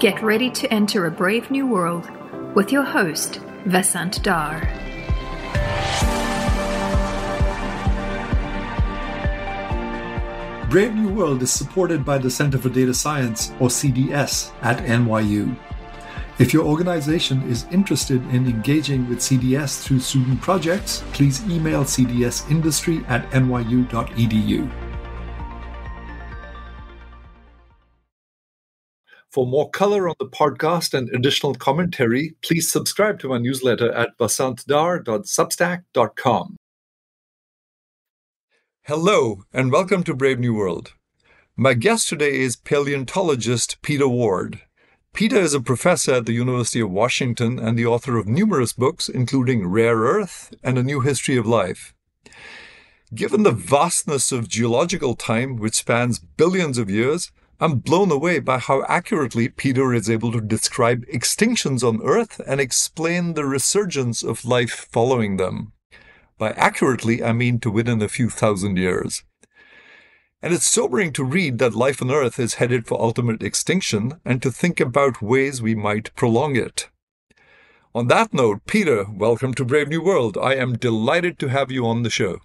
Get ready to enter a brave new world with your host, Vasant Dhar. Brave New World is supported by the Center for Data Science, or CDS, at NYU. If your organization is interested in engaging with CDS through student projects, please email cdsindustry at nyu.edu. For more color on the podcast and additional commentary, please subscribe to my newsletter at vasantdhar.substack.com. Hello, and welcome to Brave New World. My guest today is paleontologist Peter Ward. Peter is a professor at the University of Washington and the author of numerous books, including Rare Earth and A New History of Life. Given the vastness of geological time, which spans billions of years, I'm blown away by how accurately Peter is able to describe extinctions on Earth and explain the resurgence of life following them. By accurately, I mean to within a few thousand years. And it's sobering to read that life on Earth is headed for ultimate extinction and to think about ways we might prolong it. On that note, Peter, welcome to Brave New World. I am delighted to have you on the show.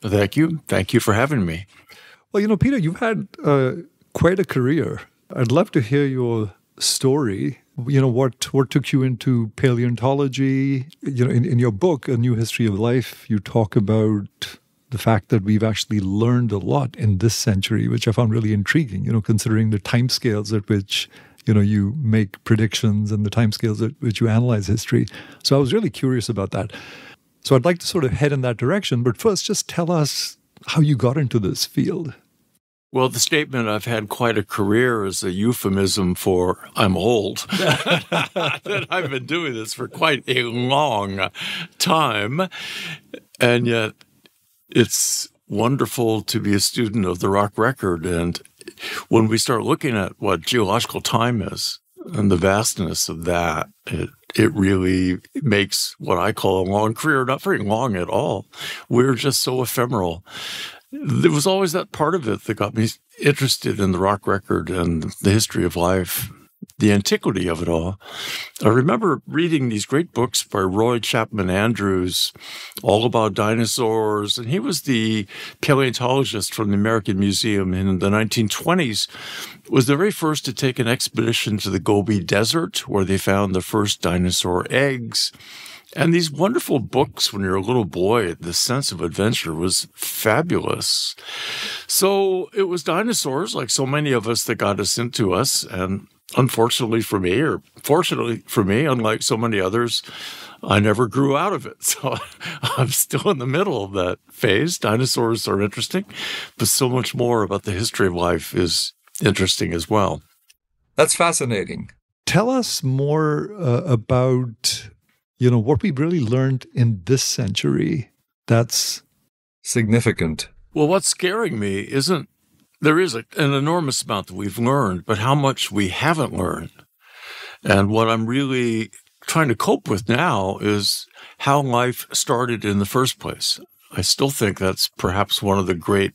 Thank you. Thank you for having me. Well, you know, Peter, you've had uh, quite a career. I'd love to hear your story. You know, what what took you into paleontology? You know, in, in your book, A New History of Life, you talk about the fact that we've actually learned a lot in this century, which I found really intriguing, you know, considering the timescales at which, you know, you make predictions and the timescales at which you analyze history. So I was really curious about that. So I'd like to sort of head in that direction, but first just tell us how you got into this field. Well, the statement I've had quite a career is a euphemism for I'm old. that I've been doing this for quite a long time. And yet it's wonderful to be a student of the rock record. And when we start looking at what geological time is and the vastness of that, it, it really makes what I call a long career not very long at all. We're just so ephemeral there was always that part of it that got me interested in the rock record and the history of life, the antiquity of it all. I remember reading these great books by Roy Chapman Andrews, all about dinosaurs, and he was the paleontologist from the American Museum in the 1920s. Was the very first to take an expedition to the Gobi Desert, where they found the first dinosaur eggs. And these wonderful books when you're a little boy, the sense of adventure was fabulous. So it was dinosaurs, like so many of us, that got us into us. And unfortunately for me, or fortunately for me, unlike so many others, I never grew out of it. So I'm still in the middle of that phase. Dinosaurs are interesting, but so much more about the history of life is interesting as well. That's fascinating. Tell us more uh, about you know, what we really learned in this century that's significant. Well, what's scaring me isn't there is a, an enormous amount that we've learned, but how much we haven't learned. And what I'm really trying to cope with now is how life started in the first place. I still think that's perhaps one of the great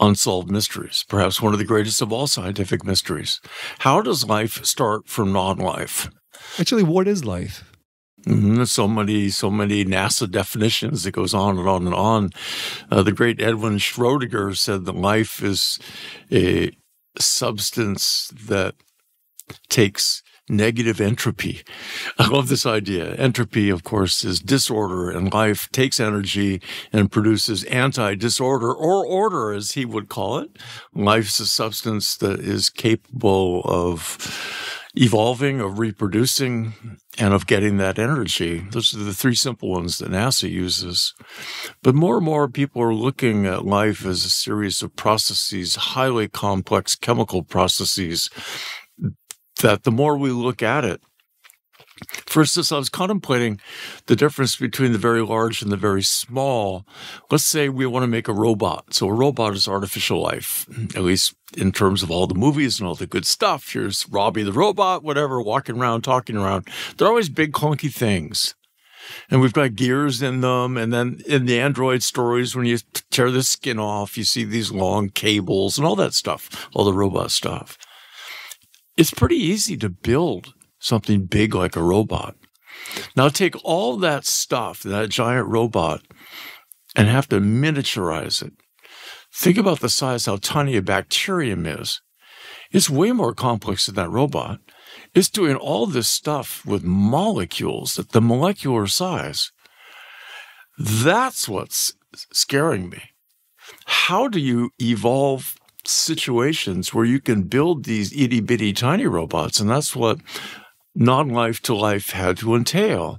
unsolved mysteries, perhaps one of the greatest of all scientific mysteries. How does life start from non life? Actually, what is life? Mm-hmm. So many, so many NASA definitions. It goes on and on and on. Uh, the great Erwin Schrodinger said that life is a substance that takes negative entropy. I love this idea. Entropy, of course, is disorder, and life takes energy and produces anti disorder or order, as he would call it. Life's a substance that is capable of evolving, of reproducing, and of getting that energy. Those are the three simple ones that NASA uses. But more and more people are looking at life as a series of processes, highly complex chemical processes, that the more we look at it, for instance, I was contemplating the difference between the very large and the very small. Let's say we want to make a robot. So a robot is artificial life, at least in terms of all the movies and all the good stuff. Here's Robbie the robot, whatever, walking around, talking around. They're always big, clunky things. And we've got gears in them. And then in the Android stories, when you tear the skin off, you see these long cables and all that stuff, all the robot stuff. it's pretty easy to build something big like a robot. Now take all that stuff, that giant robot, and have to miniaturize it. Think about the size, how tiny a bacterium is. It's way more complex than that robot. It's doing all this stuff with molecules at the molecular size. That's what's scaring me. How do you evolve situations where you can build these itty bitty tiny robots? And that's what non life to life had to entail.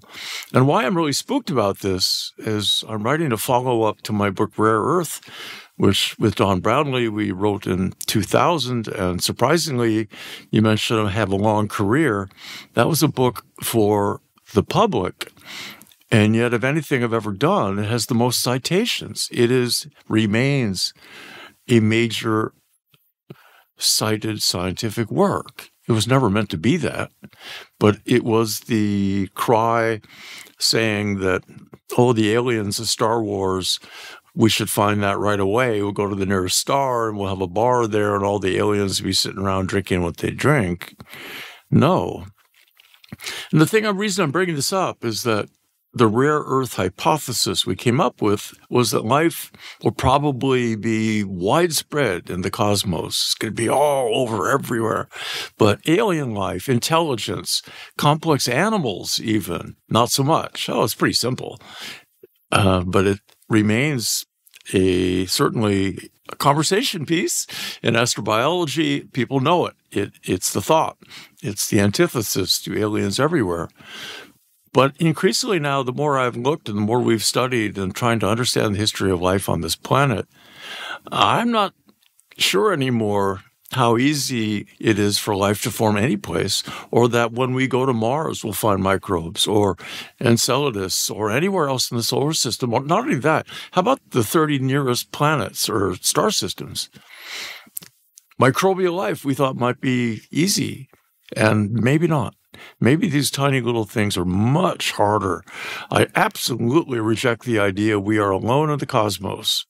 And why I'm really spooked about this is I'm writing a follow up to my book, Rare Earth, which with Don Brownlee we wrote in 2000. And surprisingly, you mentioned I have a long career. That was a book for the public. And yet, of anything I've ever done, it has the most citations. It is remains a major cited scientific work. It was never meant to be that, but it was the cry saying that, oh, the aliens of Star Wars, we should find that right away. We'll go to the nearest star and we'll have a bar there and all the aliens will be sitting around drinking what they drink. No. And the thing, the reason I'm bringing this up is that the rare earth hypothesis we came up with was that life will probably be widespread in the cosmos. It's going to be all over everywhere. But alien life, intelligence, complex animals, even, not so much. Oh, it's pretty simple. Uh, but it remains a certainly a conversation piece in astrobiology. People know it. it. It's the thought. It's the antithesis to aliens everywhere. But increasingly now, the more I've looked and the more we've studied and trying to understand the history of life on this planet, I'm not sure anymore how easy it is for life to form any place, or that when we go to Mars, we'll find microbes or Enceladus or anywhere else in the solar system. Not only that, how about the 30 nearest planets or star systems? Microbial life we thought might be easy, and maybe not. Maybe these tiny little things are much harder. I absolutely reject the idea we are alone in the cosmos.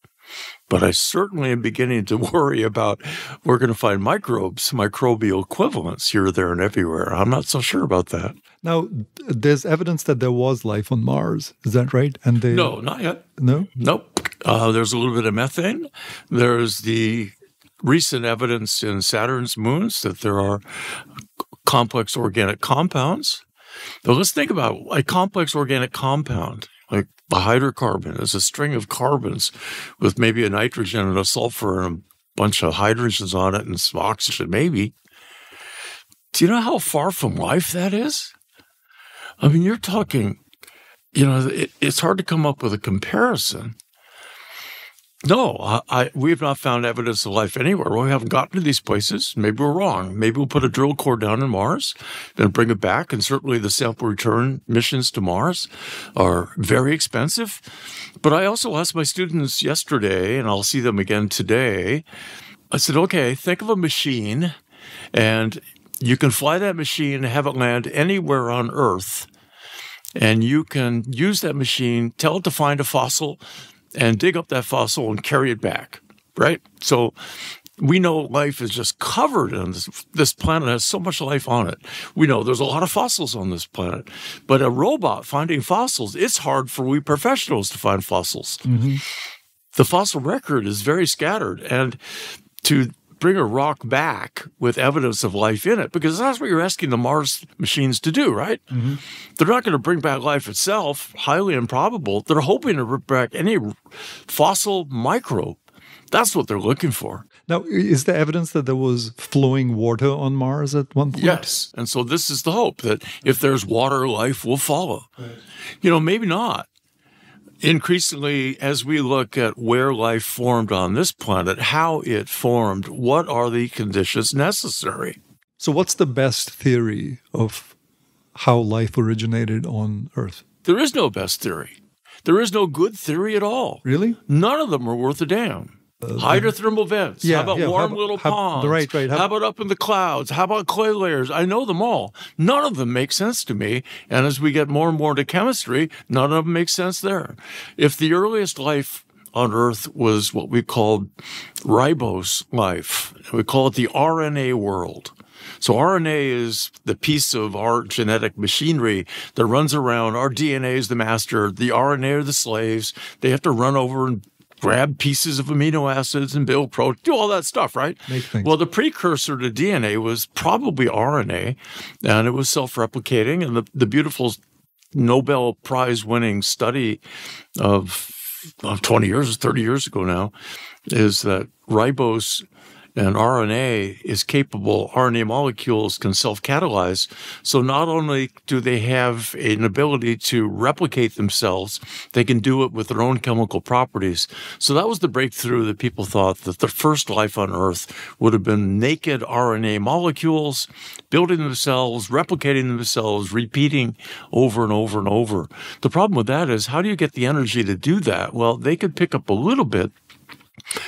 But I certainly am beginning to worry about we're going to find microbes, microbial equivalents here, there, and everywhere. I'm not so sure about that. Now, there's evidence that there was life on Mars. Is that right? And they, no, not yet. No, nope. Uh, there's a little bit of methane. There's the recent evidence in Saturn's moons that there are complex organic compounds. But let's think about a complex organic compound, a hydrocarbon is a string of carbons with maybe a nitrogen and a sulfur and a bunch of hydrogens on it and some oxygen, maybe. Do you know how far from life that is? I mean, you're talking, you know, it, it's hard to come up with a comparison. No, I, I, we have not found evidence of life anywhere. we haven't gotten to these places. Maybe we're wrong. Maybe we'll put a drill core down in Mars, then bring it back. And certainly the sample return missions to Mars are very expensive. But I also asked my students yesterday, and I'll see them again today. I said, okay, think of a machine, and you can fly that machine and have it land anywhere on Earth. And you can use that machine, tell it to find a fossil and dig up that fossil and carry it back, right? So we know life is just covered in this. This planet has so much life on it. We know there's a lot of fossils on this planet, but a robot finding fossils, it's hard for we professionals to find fossils. Mm-hmm. The fossil record is very scattered, and to bring a rock back with evidence of life in it because that's what you're asking the Mars machines to do, right? Mm-hmm. They're not going to bring back life itself, highly improbable. They're hoping to bring back any fossil microbe. That's what they're looking for. Now, is there evidence that there was flowing water on Mars at one point? Yes. And so this is the hope that if there's water, life will follow. Right. You know, maybe not increasingly, as we look at where life formed on this planet, how it formed, what are the conditions necessary? So, what's the best theory of how life originated on Earth? There is no best theory. There is no good theory at all. Really? None of them are worth a damn. Uh, Hydrothermal vents. Yeah, how about yeah, warm how, little how, ponds? Right, right. How, how, about up in the clouds? How about clay layers? I know them all. None of them make sense to me. And as we get more and more into chemistry, none of them make sense there. If the earliest life on Earth was what we called ribose life, we call it the RNA world. So RNA is the piece of our genetic machinery that runs around. Our DNA is the master. The RNA are the slaves. They have to run over and grab pieces of amino acids and build protein, do all that stuff, right? Well, the precursor to DNA was probably RNA, and it was self-replicating. And the, the beautiful Nobel Prize winning study of, of 20 years, 30 years ago now, is that ribose and RNA is capable, RNA molecules can self catalyze. So not only do they have an ability to replicate themselves, they can do it with their own chemical properties. So that was the breakthrough that people thought that the first life on Earth would have been naked RNA molecules building themselves, replicating themselves, repeating over and over and over. The problem with that is how do you get the energy to do that? Well, they could pick up a little bit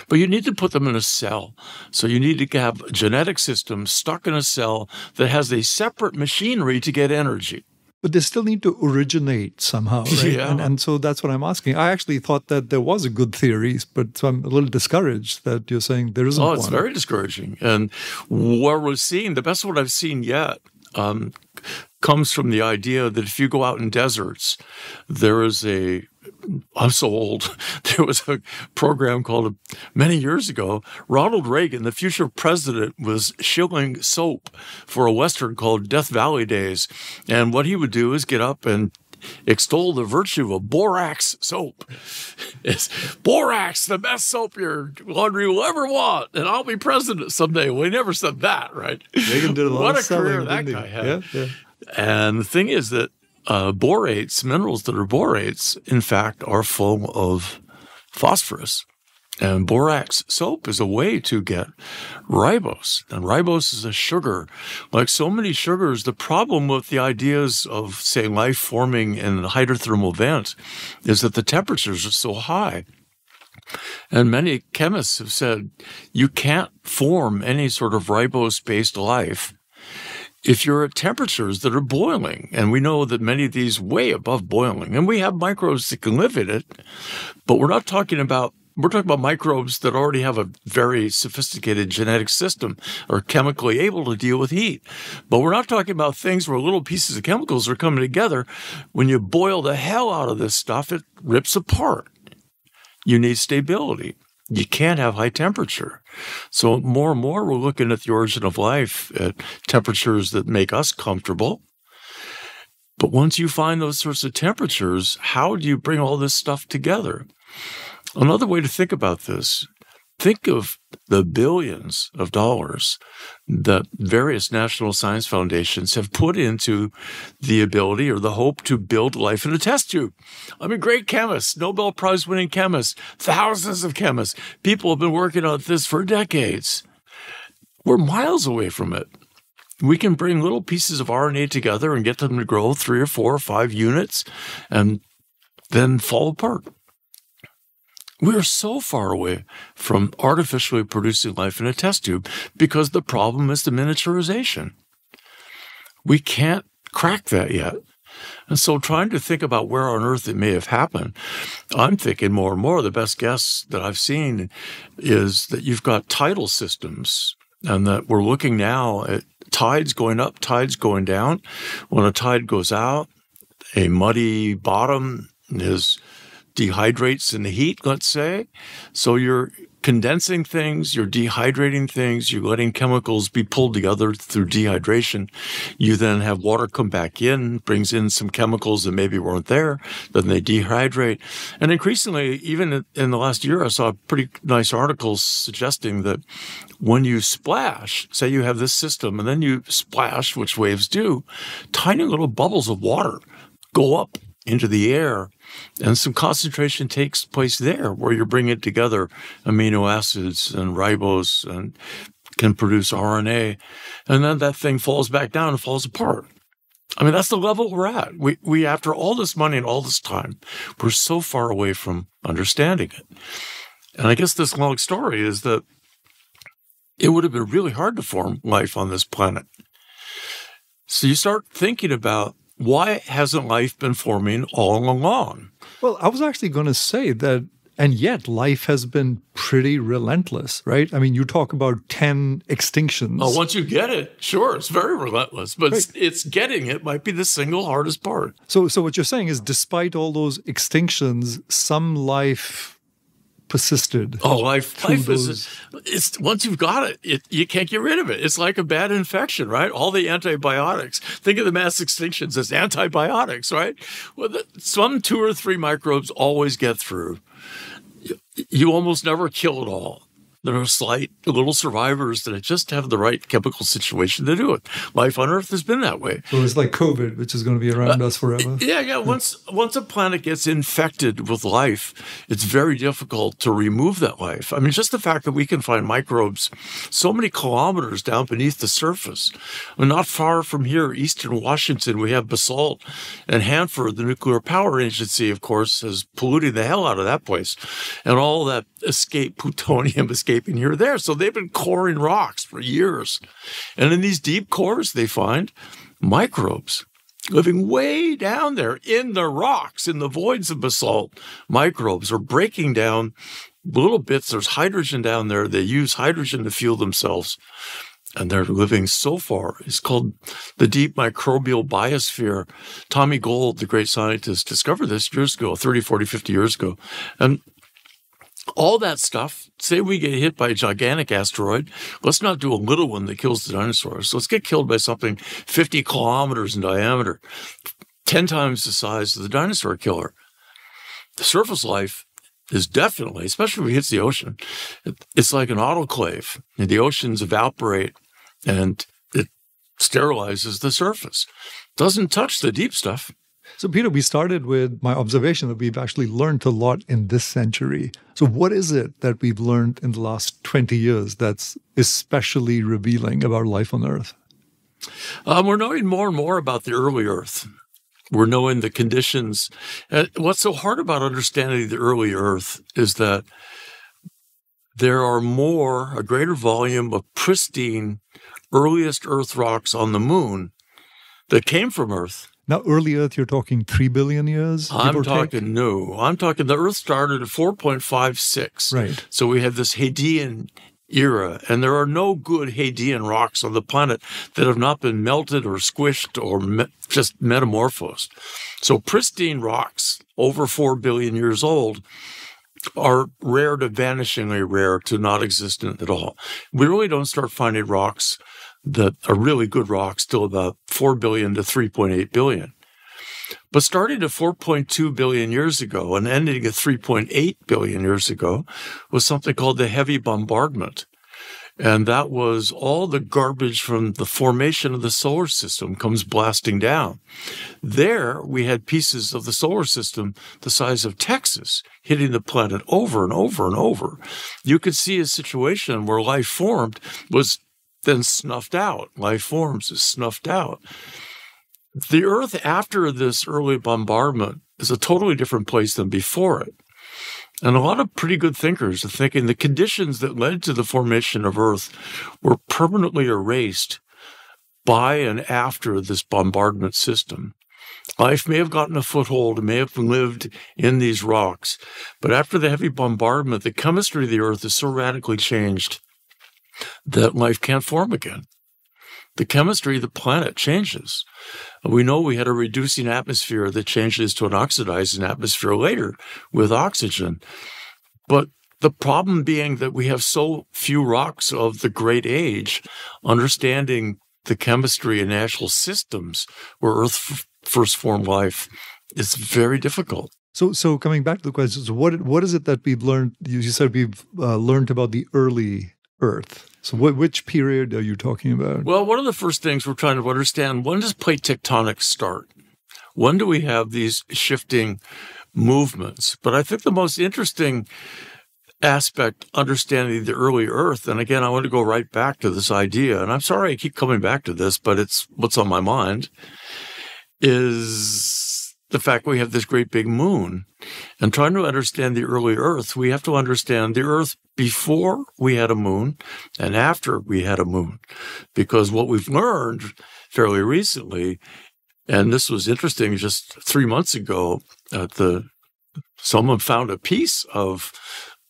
but you need to put them in a cell. So you need to have a genetic system stuck in a cell that has a separate machinery to get energy. But they still need to originate somehow, right? Yeah. And, and so that's what I'm asking. I actually thought that there was a good theory, but so I'm a little discouraged that you're saying there isn't Oh, it's one. very discouraging. And what we're seeing, the best one I've seen yet, um, comes from the idea that if you go out in deserts, there is a I'm so old. There was a program called uh, many years ago. Ronald Reagan, the future president, was shilling soap for a Western called Death Valley Days. And what he would do is get up and extol the virtue of borax soap. It's borax, the best soap your laundry will ever want, and I'll be president someday. We never said that, right? Reagan did a lot what a career selling, that guy he? had. Yeah, yeah. And the thing is that uh, borates, minerals that are borates, in fact, are full of phosphorus. And borax soap is a way to get ribose. And ribose is a sugar. Like so many sugars, the problem with the ideas of, say, life forming in a hydrothermal vent is that the temperatures are so high. And many chemists have said you can't form any sort of ribose based life if you're at temperatures that are boiling. And we know that many of these way above boiling. And we have microbes that can live in it, but we're not talking about we're talking about microbes that already have a very sophisticated genetic system or chemically able to deal with heat. But we're not talking about things where little pieces of chemicals are coming together. When you boil the hell out of this stuff, it rips apart. You need stability. You can't have high temperature. So more and more we're looking at the origin of life at temperatures that make us comfortable. But once you find those sorts of temperatures, how do you bring all this stuff together? Another way to think about this think of the billions of dollars that various national science foundations have put into the ability or the hope to build life in a test tube. I mean, great chemists, Nobel Prize winning chemists, thousands of chemists. People have been working on this for decades. We're miles away from it. We can bring little pieces of RNA together and get them to grow three or four or five units and then fall apart. We're so far away from artificially producing life in a test tube because the problem is the miniaturization. We can't crack that yet. And so, trying to think about where on earth it may have happened, I'm thinking more and more the best guess that I've seen is that you've got tidal systems and that we're looking now at tides going up, tides going down. When a tide goes out, a muddy bottom is dehydrates in the heat, let's say. So you're condensing things, you're dehydrating things, you're letting chemicals be pulled together through dehydration. You then have water come back in, brings in some chemicals that maybe weren't there, then they dehydrate. And increasingly, even in the last year, I saw a pretty nice articles suggesting that when you splash, say you have this system and then you splash, which waves do, tiny little bubbles of water go up into the air and some concentration takes place there where you're bringing together amino acids and ribose and can produce RNA. And then that thing falls back down and falls apart. I mean, that's the level we're at. We, we, after all this money and all this time, we're so far away from understanding it. And I guess this long story is that it would have been really hard to form life on this planet. So you start thinking about why hasn't life been forming all along? Well, I was actually going to say that And yet, life has been pretty relentless, right? I mean, you talk about 10 extinctions. Oh, once you get it, sure, it's very relentless, but right. it's, it's, getting it might be the single hardest part. So, so what you're saying is, despite all those extinctions, some life persisted. Oh, life, life is it's once you've got it, it, you can't get rid of it. It's like a bad infection, right? All the antibiotics. Think of the mass extinctions as antibiotics, right? Well, the, some two or three microbes always get through you almost never kill it all. There are slight little survivors that just have the right chemical situation to do it. Life on Earth has been that way. So it's like COVID, which is going to be around uh, us forever. Yeah, yeah. Once once a planet gets infected with life, it's very difficult to remove that life. I mean, just the fact that we can find microbes so many kilometers down beneath the surface. I mean, not far from here, eastern Washington, we have basalt, and Hanford, the nuclear power agency, of course, has polluted the hell out of that place, and all that escape plutonium escaping here or there. So they've been coring rocks for years. And in these deep cores, they find microbes living way down there in the rocks, in the voids of basalt. Microbes are breaking down little bits. There's hydrogen down there. They use hydrogen to fuel themselves. And they're living so far. It's called the deep microbial biosphere. Tommy Gold, the great scientist, discovered this years ago, 30, 40, 50 years ago. And all that stuff, say we get hit by a gigantic asteroid, let's not do a little one that kills the dinosaurs. Let's get killed by something 50 kilometers in diameter, 10 times the size of the dinosaur killer. The surface life is definitely, especially if it hits the ocean, it's like an autoclave. The oceans evaporate and it sterilizes the surface. Doesn't touch the deep stuff. So, Peter, we started with my observation that we've actually learned a lot in this century. So, what is it that we've learned in the last 20 years that's especially revealing about life on Earth? Um, we're knowing more and more about the early Earth. We're knowing the conditions. And what's so hard about understanding the early Earth is that there are more, a greater volume of pristine, earliest Earth rocks on the moon that came from Earth now, early Earth, you're talking 3 billion years? I'm talking, take? no. I'm talking the Earth started at 4.56. Right. So we have this Hadean era, and there are no good Hadean rocks on the planet that have not been melted or squished or me- just metamorphosed. So pristine rocks over 4 billion years old are rare to vanishingly rare to not existent at all. We really don't start finding rocks that a really good rock still about 4 billion to 3.8 billion. But starting at 4.2 billion years ago and ending at 3.8 billion years ago was something called the heavy bombardment. And that was all the garbage from the formation of the solar system comes blasting down. There, we had pieces of the solar system the size of Texas hitting the planet over and over and over. You could see a situation where life formed was then snuffed out. Life forms is snuffed out. The Earth after this early bombardment is a totally different place than before it. And a lot of pretty good thinkers are thinking the conditions that led to the formation of Earth were permanently erased by and after this bombardment system. Life may have gotten a foothold, may have lived in these rocks, but after the heavy bombardment, the chemistry of the Earth is so radically changed that life can't form again. The chemistry of the planet changes. We know we had a reducing atmosphere that changes to an oxidizing atmosphere later with oxygen. But the problem being that we have so few rocks of the great age, understanding the chemistry and natural systems where Earth first formed life is very difficult. So, so coming back to the question, so what what is it that we've learned? You said we've uh, learned about the early Earth. So, which period are you talking about? Well, one of the first things we're trying to understand when does plate tectonics start? When do we have these shifting movements? But I think the most interesting aspect understanding the early earth and again i want to go right back to this idea and i'm sorry i keep coming back to this but it's what's on my mind is the fact we have this great big moon. And trying to understand the early Earth, we have to understand the Earth before we had a moon and after we had a moon. Because what we've learned fairly recently, and this was interesting just three months ago at the someone found a piece of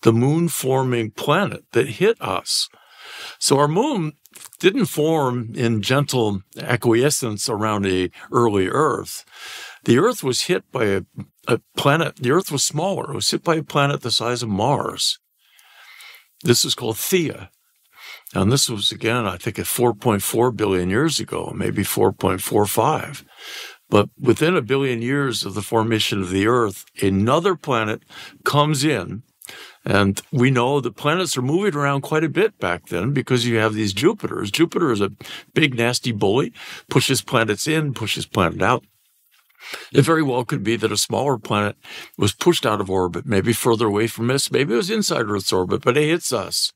the moon forming planet that hit us. So our moon didn't form in gentle acquiescence around a early Earth. The Earth was hit by a, a planet. The Earth was smaller. It was hit by a planet the size of Mars. This is called Theia. And this was again, I think, at 4.4 billion years ago, maybe 4.45. But within a billion years of the formation of the Earth, another planet comes in. And we know the planets are moving around quite a bit back then because you have these Jupiters. Jupiter is a big, nasty bully, pushes planets in, pushes planet out. It very well could be that a smaller planet was pushed out of orbit, maybe further away from us, maybe it was inside Earth's orbit, but it hits us.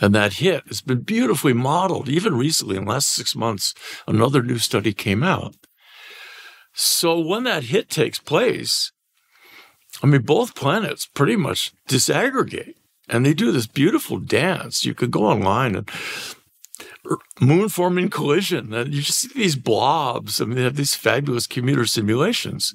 And that hit has been beautifully modeled. Even recently, in the last six months, another new study came out. So when that hit takes place, I mean, both planets pretty much disaggregate and they do this beautiful dance. You could go online and moon forming collision. And you just see these blobs. I mean, they have these fabulous commuter simulations.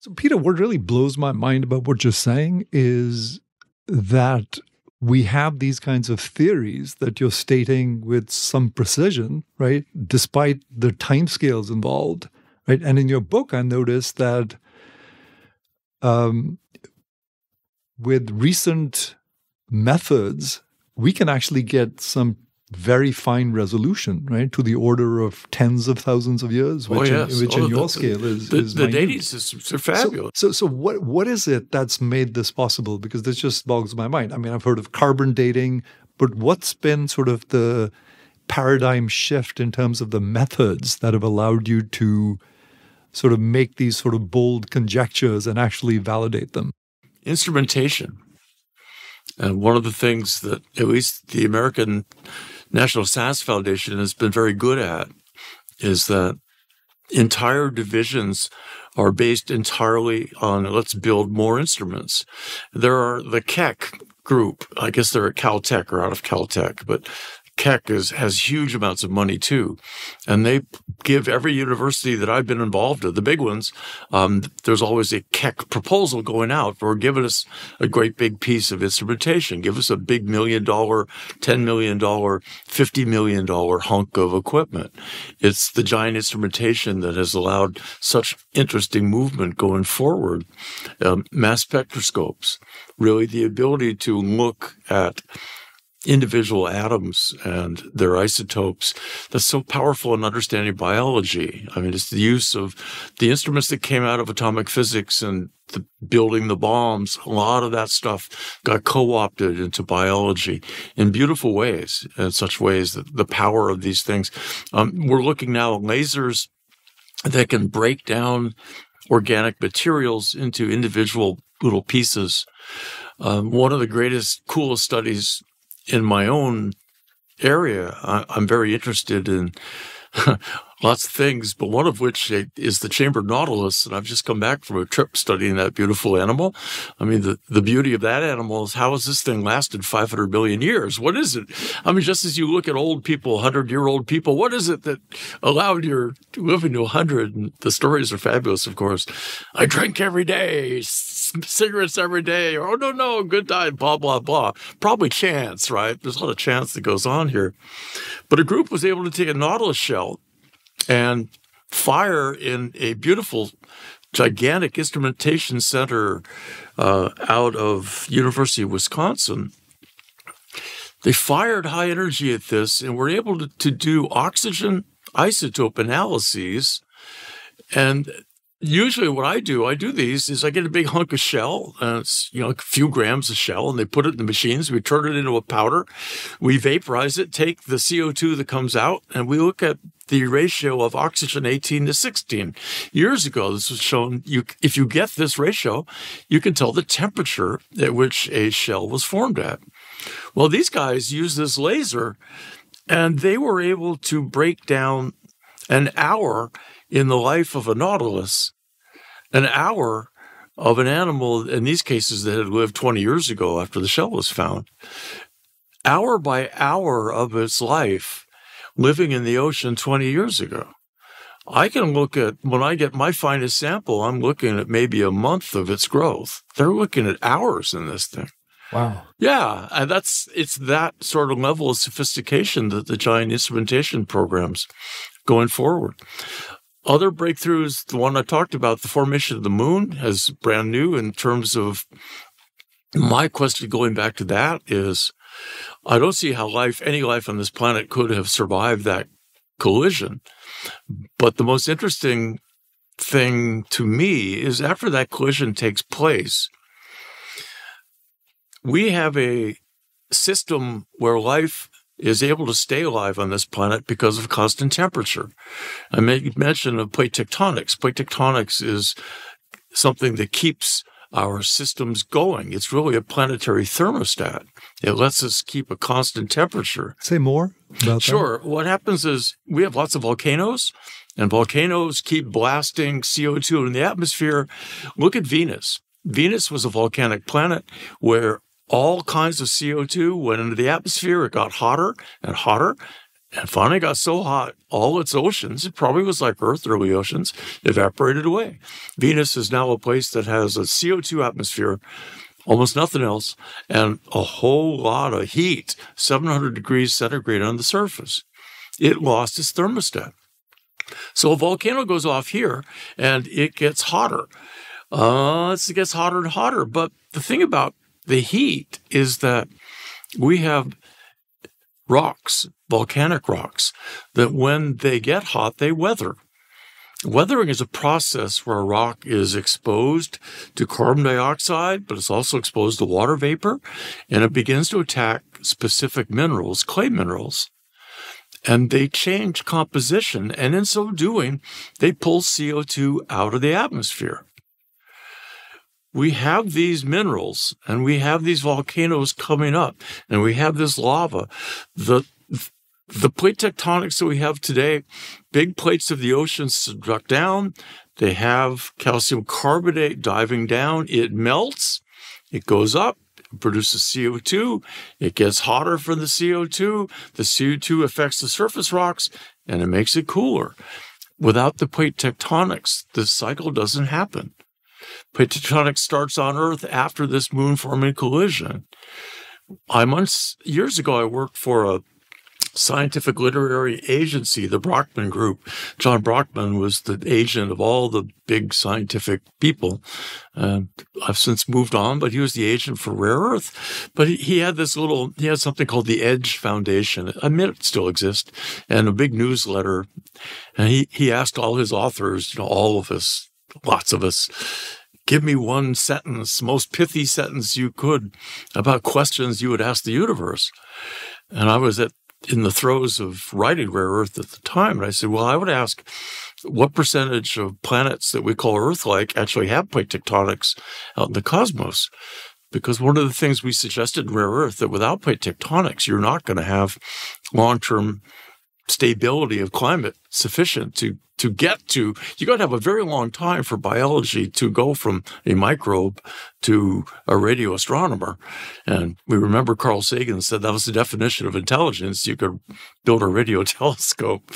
So, Peter, what really blows my mind about what you're saying is that we have these kinds of theories that you're stating with some precision, right? Despite the timescales involved, right? And in your book, I noticed that um, with recent methods, we can actually get some very fine resolution, right, to the order of tens of thousands of years, oh, which, oh, yes. in, which in your the, scale is the, is the dating systems are fabulous. So, so, so what what is it that's made this possible? Because this just bogs my mind. I mean, I've heard of carbon dating, but what's been sort of the paradigm shift in terms of the methods that have allowed you to sort of make these sort of bold conjectures and actually validate them? Instrumentation. And one of the things that at least the American National Science Foundation has been very good at is that entire divisions are based entirely on let's build more instruments. There are the Keck group, I guess they're at Caltech or out of Caltech, but Keck is, has huge amounts of money too. And they give every university that I've been involved in, the big ones, um, there's always a Keck proposal going out for giving us a great big piece of instrumentation. Give us a big million dollar, $10 million, $50 million hunk of equipment. It's the giant instrumentation that has allowed such interesting movement going forward. Um, mass spectroscopes, really the ability to look at individual atoms and their isotopes that's so powerful in understanding biology. I mean, it's the use of the instruments that came out of atomic physics and the building the bombs. A lot of that stuff got co-opted into biology in beautiful ways, in such ways that the power of these things. Um, we're looking now at lasers that can break down organic materials into individual little pieces. Um, one of the greatest, coolest studies in my own area, I, am very interested in lots of things, but one of which is the chambered nautilus. And I've just come back from a trip studying that beautiful animal. I mean, the, the beauty of that animal is how has this thing lasted 500 million years? What is it? I mean, just as you look at old people, 100 year old people, what is it that allowed your living to 100? And the stories are fabulous, of course. I drink every day, cigarettes every day, or oh, no, no, good diet, blah, blah, blah. Probably chance, right? There's a lot of chance that goes on here. But a group was able to take a nautilus shell and fire in a beautiful gigantic instrumentation center uh, out of University of Wisconsin. They fired high energy at this and were able to, to do oxygen isotope analyses. And usually what I do, I do these is I get a big hunk of shell, uh, and it's you know a few grams of shell, and they put it in the machines. We turn it into a powder, we vaporize it, take the CO two that comes out, and we look at the ratio of oxygen 18 to 16. Years ago, this was shown. You if you get this ratio, you can tell the temperature at which a shell was formed at. Well, these guys use this laser, and they were able to break down an hour in the life of a nautilus, an hour of an animal, in these cases that had lived 20 years ago after the shell was found, hour by hour of its life living in the ocean 20 years ago. I can look at when I get my finest sample, I'm looking at maybe a month of its growth. They're looking at hours in this thing. Wow. Yeah, and that's it's that sort of level of sophistication that the giant instrumentation programs going forward. Other breakthroughs, the one I talked about, the formation of the moon, is brand new in terms of my question going back to that is I don't see how life, any life on this planet could have survived that collision. But the most interesting thing to me is after that collision takes place, we have a system where life is able to stay alive on this planet because of constant temperature. I made mention of plate tectonics. Plate tectonics is something that keeps our systems going. It's really a planetary thermostat. It lets us keep a constant temperature. Say more about sure. that. Sure. What happens is we have lots of volcanoes, and volcanoes keep blasting CO2 in the atmosphere. Look at Venus. Venus was a volcanic planet where all kinds of CO2 went into the atmosphere. It got hotter and hotter and finally got so hot, all its oceans, it probably was like Earth, early oceans, evaporated away. Venus is now a place that has a CO2 atmosphere, almost nothing else, and a whole lot of heat, 700 degrees centigrade on the surface. It lost its thermostat. So a volcano goes off here and it gets hotter. Uh, it gets hotter and hotter. But the thing about the heat is that we have rocks, volcanic rocks, that when they get hot, they weather. Weathering is a process where a rock is exposed to carbon dioxide, but it's also exposed to water vapor, and it begins to attack specific minerals, clay minerals. And they change composition, and in so doing, they pull CO2 out of the atmosphere we have these minerals and we have these volcanoes coming up and we have this lava. The the plate tectonics that we have today, big plates of the ocean struck down. They have calcium carbonate diving down. It melts. It goes up, produces CO2. It gets hotter from the CO2. The CO2 affects the surface rocks and it makes it cooler. Without the plate tectonics, this cycle doesn't happen. Plate tectonics starts on Earth after this moon forming collision. I months years ago I worked for a scientific literary agency, the Brockman Group. John Brockman was the agent of all the big scientific people. Uh, I've since moved on, but he was the agent for Rare Earth. But he, he had this little, he had something called the Edge Foundation. I admit it still exists, and a big newsletter. And he, he asked all his authors, you know, all of us, lots of us, give me one sentence, most pithy sentence you could about questions you would ask the universe. And I was at in the throes of writing Rare Earth at the time, and I said, well, I would ask what percentage of planets that we call Earth-like actually have plate tectonics out in the cosmos. Because one of the things we suggested in Rare Earth that without plate tectonics, you're not going to have long-term stability of climate sufficient to to get to you got to have a very long time for biology to go from a microbe to a radio astronomer and we remember carl sagan said that was the definition of intelligence you could build a radio telescope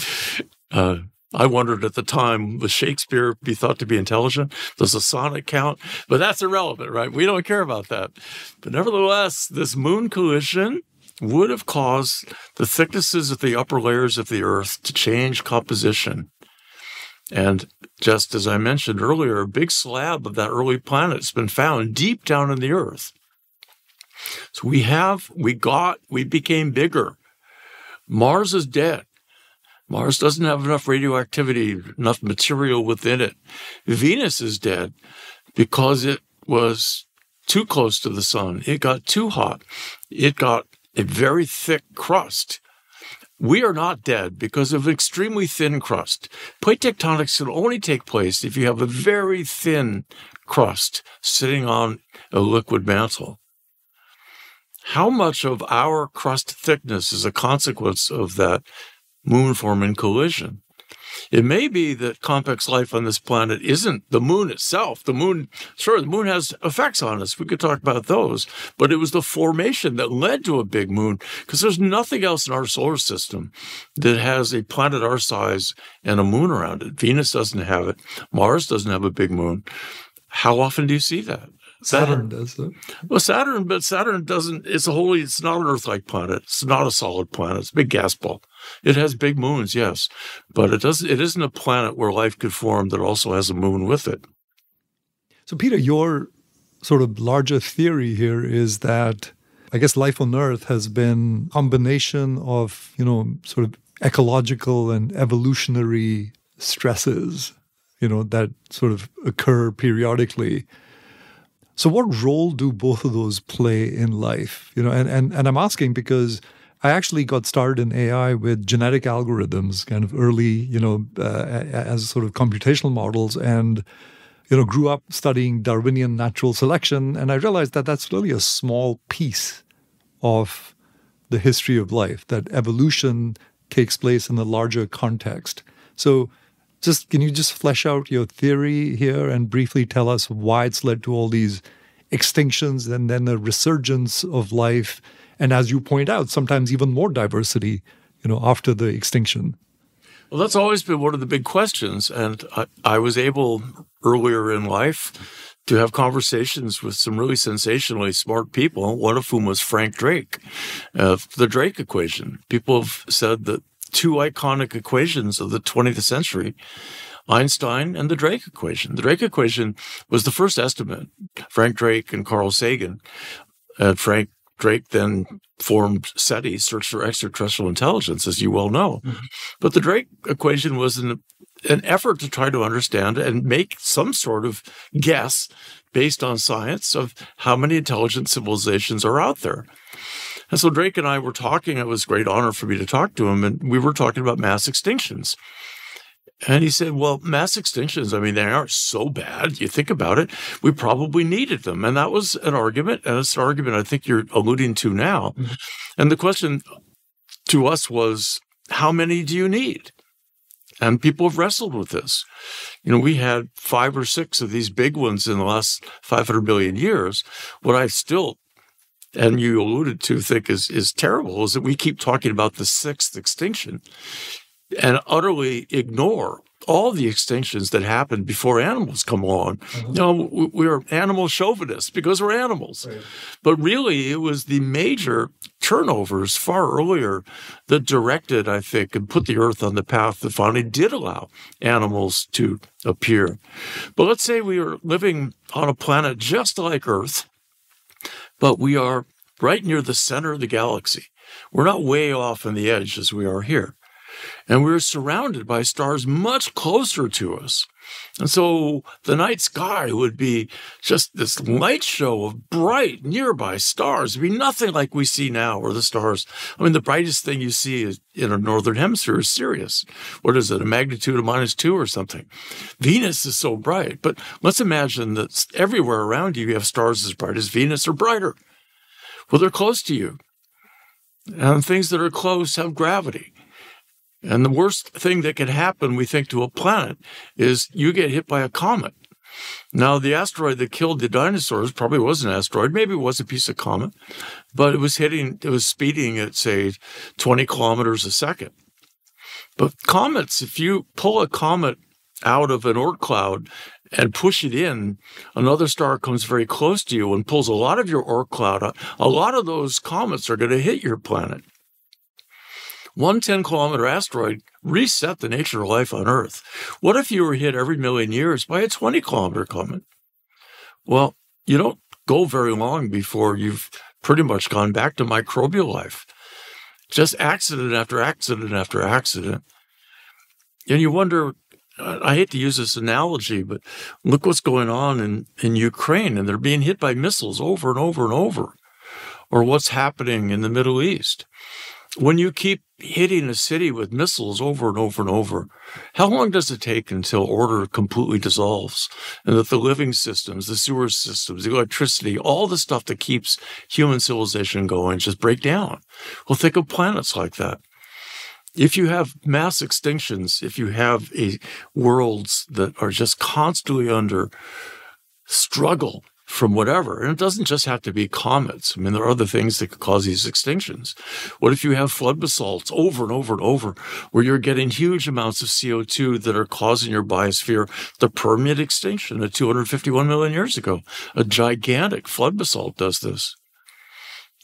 uh, I wondered at the time, was Shakespeare be thought to be intelligent? Does a sonnet count? But that's irrelevant, right? We don't care about that. But nevertheless, this moon collision would have caused the thicknesses of the upper layers of the Earth to change composition. And just as I mentioned earlier, a big slab of that early planet has been found deep down in the Earth. So we have, we got, we became bigger. Mars is dead. Mars doesn't have enough radioactivity, enough material within it. Venus is dead because it was too close to the sun. It got too hot. It got a very thick crust. We are not dead because of extremely thin crust. Plate tectonics can only take place if you have a very thin crust sitting on a liquid mantle. How much of our crust thickness is a consequence of that moon forming collision? It may be that complex life on this planet isn't the moon itself. The moon, sure, the moon has effects on us. We could talk about those, but it was the formation that led to a big moon because there's nothing else in our solar system that has a planet our size and a moon around it. Venus doesn't have it. Mars doesn't have a big moon. How often do you see that? Saturn does it. Well, Saturn, but Saturn doesn't. It's a wholly. It's not an Earth-like planet. It's not a solid planet. It's a big gas ball. It has big moons, yes, but it doesn't. It isn't a planet where life could form that also has a moon with it. So, Peter, your sort of larger theory here is that I guess life on Earth has been combination of you know sort of ecological and evolutionary stresses, you know, that sort of occur periodically so, what role do both of those play in life? You know, and and and I'm asking because I actually got started in AI with genetic algorithms, kind of early, you know, uh, as sort of computational models, and you know, grew up studying Darwinian natural selection, and I realized that that's really a small piece of the history of life. That evolution takes place in the larger context. So just can you just flesh out your theory here and briefly tell us why it's led to all these extinctions and then the resurgence of life and as you point out sometimes even more diversity you know after the extinction well that's always been one of the big questions and i, I was able earlier in life to have conversations with some really sensationally smart people, one of whom was Frank Drake, uh, the Drake equation. People have said that two iconic equations of the 20th century Einstein and the Drake equation. The Drake equation was the first estimate. Frank Drake and Carl Sagan. Uh, Frank Drake then formed SETI, Search for Extraterrestrial Intelligence, as you well know. Mm-hmm. But the Drake equation was an, an effort to try to understand and make some sort of guess based on science of how many intelligent civilizations are out there. And so Drake and I were talking. It was a great honor for me to talk to him. And we were talking about mass extinctions. And he said, Well, mass extinctions, I mean, they aren't so bad. You think about it, we probably needed them. And that was an argument. And it's an argument I think you're alluding to now. Mm-hmm. And the question to us was, How many do you need? And people have wrestled with this. You know, we had five or six of these big ones in the last 500 million years. What I still and you alluded to think is is terrible is that we keep talking about the sixth extinction and utterly ignore all the extinctions that happened before animals come along. Mm-hmm. You know, we're animal chauvinists because we're animals. Right. But really, it was the major turnovers far earlier that directed, I think, and put the earth on the path that finally did allow animals to appear. But let's say we are living on a planet just like Earth but we are right near the center of the galaxy. We're not way off on the edge as we are here. And we're surrounded by stars much closer to us. And so the night sky would be just this light show of bright nearby stars. It'd be nothing like we see now, where the stars, I mean, the brightest thing you see is in a northern hemisphere is Sirius. What is it, a magnitude of minus two or something? Venus is so bright. But let's imagine that everywhere around you, you have stars as bright as Venus or brighter. Well, they're close to you. And things that are close have gravity. And the worst thing that could happen, we think, to a planet is you get hit by a comet. Now, the asteroid that killed the dinosaurs probably was an asteroid. Maybe it was a piece of comet, but it was hitting, it was speeding at, say, 20 kilometers a second. But comets, if you pull a comet out of an Oort cloud and push it in, another star comes very close to you and pulls a lot of your Oort cloud out. A lot of those comets are going to hit your planet. One 10 kilometer asteroid reset the nature of life on Earth. What if you were hit every million years by a 20 kilometer comet? Well, you don't go very long before you've pretty much gone back to microbial life. Just accident after accident after accident. And you wonder, I hate to use this analogy, but look what's going on in, in Ukraine, and they're being hit by missiles over and over and over. Or what's happening in the Middle East. When you keep hitting a city with missiles over and over and over, how long does it take until order completely dissolves and that the living systems, the sewer systems, the electricity, all the stuff that keeps human civilization going just break down? Well, think of planets like that. if you have mass extinctions, if you have a worlds that are just constantly under struggle from whatever, and it doesn't just have to be comets. I mean, there are other things that could cause these extinctions. What if you have flood basalts over and over and over, where you're getting huge amounts of CO2 that are causing your biosphere the Permian extinction of 251 million years ago? A gigantic flood basalt does this.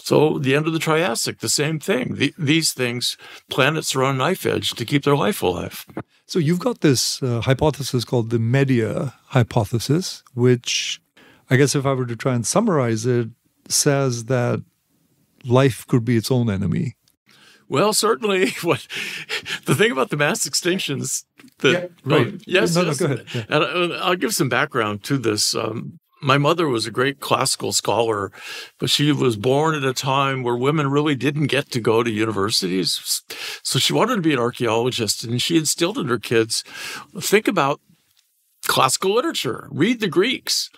So the end of the Triassic, the same thing. The, these things, planets are on knife edge to keep their life alive. So you've got this uh, hypothesis called the Medea hypothesis, which I guess if I were to try and summarize it, says that life could be its own enemy. Well, certainly. What the thing about the mass extinctions? That, yeah, right. Oh, yes, no. No, go ahead. Yeah. And uh, I'll give some background to this. Um, my mother was a great classical scholar, but she was born at a time where women really didn't get to go to universities. So she wanted to be an archaeologist, and she instilled in her kids think about classical literature, read the Greeks.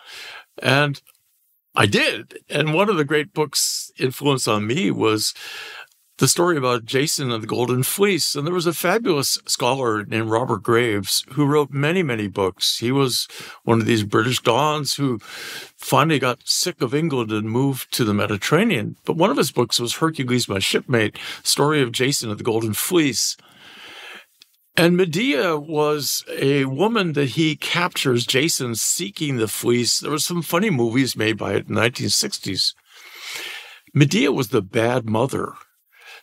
And I did. And one of the great books' influence on me was the story about Jason and the Golden Fleece. And there was a fabulous scholar named Robert Graves who wrote many, many books. He was one of these British dons who finally got sick of England and moved to the Mediterranean. But one of his books was Hercules, my shipmate, story of Jason and the Golden Fleece. And Medea was a woman that he captures, Jason seeking the fleece. There were some funny movies made by it in the 1960s. Medea was the bad mother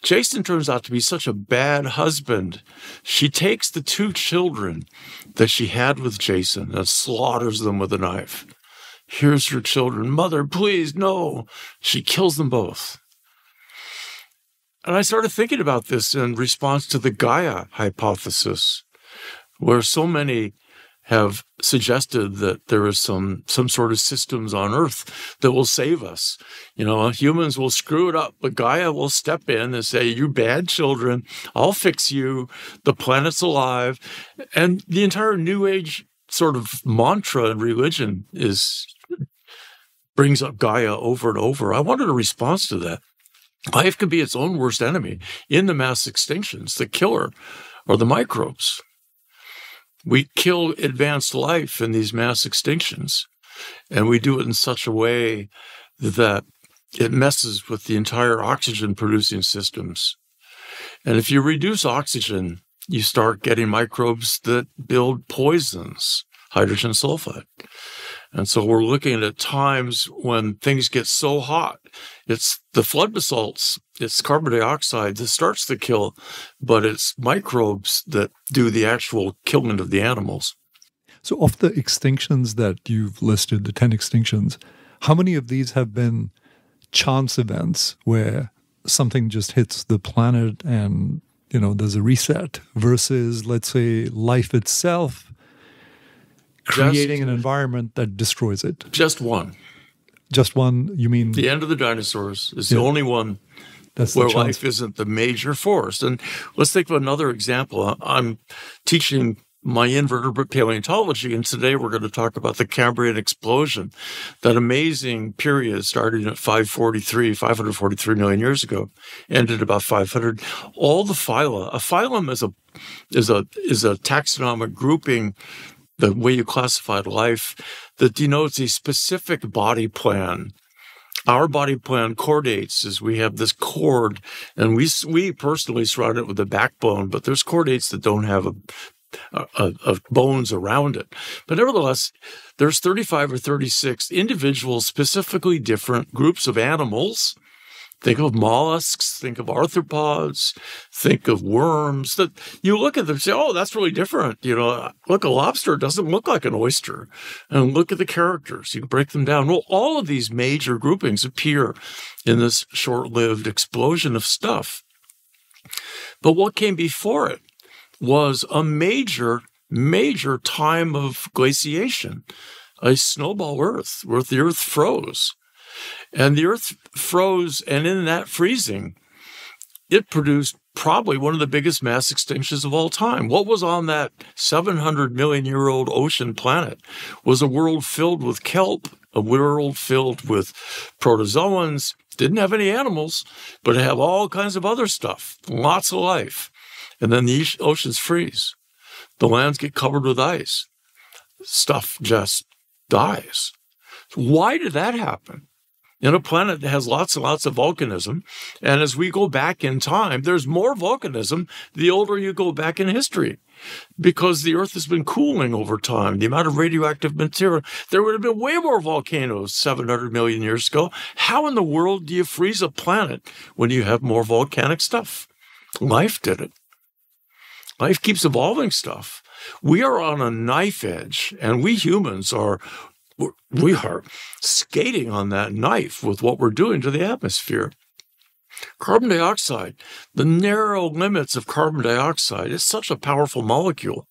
Jason turns out to be such a bad husband. She takes the two children that she had with Jason and slaughters them with a knife. Here's your children. Mother, please, no. She kills them both. And I started thinking about this in response to the Gaia hypothesis, where so many have suggested that there is some some sort of systems on earth that will save us. You know humans will screw it up but gaia will step in and say you bad children i'll fix you. The planet's alive. And the entire new age sort of mantra and religion is brings up gaia over and over. I wanted a response to that life can be its own worst enemy in the mass extinctions the killer are the microbes we kill advanced life in these mass extinctions, and we do it in such a way that it messes with the entire oxygen producing systems. And if you reduce oxygen, you start getting microbes that build poisons, hydrogen sulfide. And so we're looking at times when things get so hot. It's the flood basalts, it's carbon dioxide that starts the kill, but it's microbes that do the actual killing of the animals. So, of the extinctions that you've listed, the 10 extinctions, how many of these have been chance events where something just hits the planet and you know there's a reset versus let's say life itself creating just, an environment that destroys it. Just one. Just one. You mean the end of the dinosaurs is yeah. the only one That's where life isn't the major force. And let's think of another example. I'm teaching my invertebrate paleontology, and today we're going to talk about the Cambrian explosion, that amazing period starting at 543, 543 million years ago, ended about 500. All the phyla. A phylum is a is a is a taxonomic grouping the way you classified life that denotes a specific body plan. Our body plan chordates is we have this cord, and we we personally surround it with a backbone, but there's chordates that don't have a, a, bones around it. But nevertheless, there's 35 or 36 individual, specifically different groups of animals Think of mollusks, think of arthropods, think of worms that you look at them and say, oh, that's really different. You know, look, a lobster doesn't look like an oyster. And look at the characters. You can break them down. Well, all of these major groupings appear in this short lived explosion of stuff. But what came before it was a major, major time of glaciation, a snowball Earth where the Earth froze. And the earth froze, and in that freezing, it produced probably one of the biggest mass extinctions of all time. What was on that 700 million year old ocean planet was a world filled with kelp, a world filled with protozoans, didn't have any animals, but it had all kinds of other stuff, lots of life. And then the oceans freeze. The lands get covered with ice. Stuff just dies. Why did that happen? In a planet that has lots and lots of volcanism. And as we go back in time, there's more volcanism the older you go back in history because the Earth has been cooling over time. The amount of radioactive material, there would have been way more volcanoes 700 million years ago. How in the world do you freeze a planet when you have more volcanic stuff? Life did it. Life keeps evolving stuff. We are on a knife edge, and we humans are we are skating on that knife with what we're doing to the atmosphere. Carbon dioxide, the narrow limits of carbon dioxide is such a powerful molecule.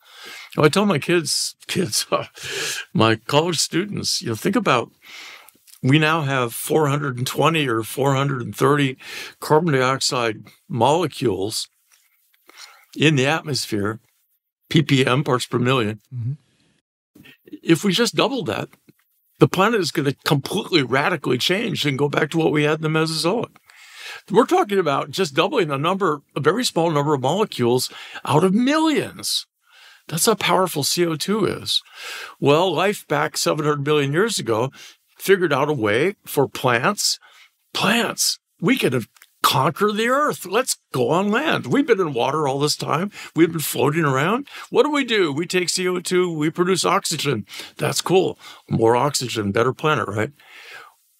I tell my kids, kids, my college students, you know, think about we now have 420 or 430 carbon dioxide molecules in the atmosphere, ppm parts per 1000000 mm-hmm. If we just doubled that, the planet is going to completely radically change and go back to what we had in the Mesozoic. We're talking about just doubling the number, a very small number of molecules out of millions. That's how powerful CO2 is. Well, life back 700 billion years ago figured out a way for plants, plants, we could have conquer the earth. Let's go on land. We've been in water all this time. We've been floating around. What do we do? We take CO2, we produce oxygen. That's cool. More oxygen, better planet, right?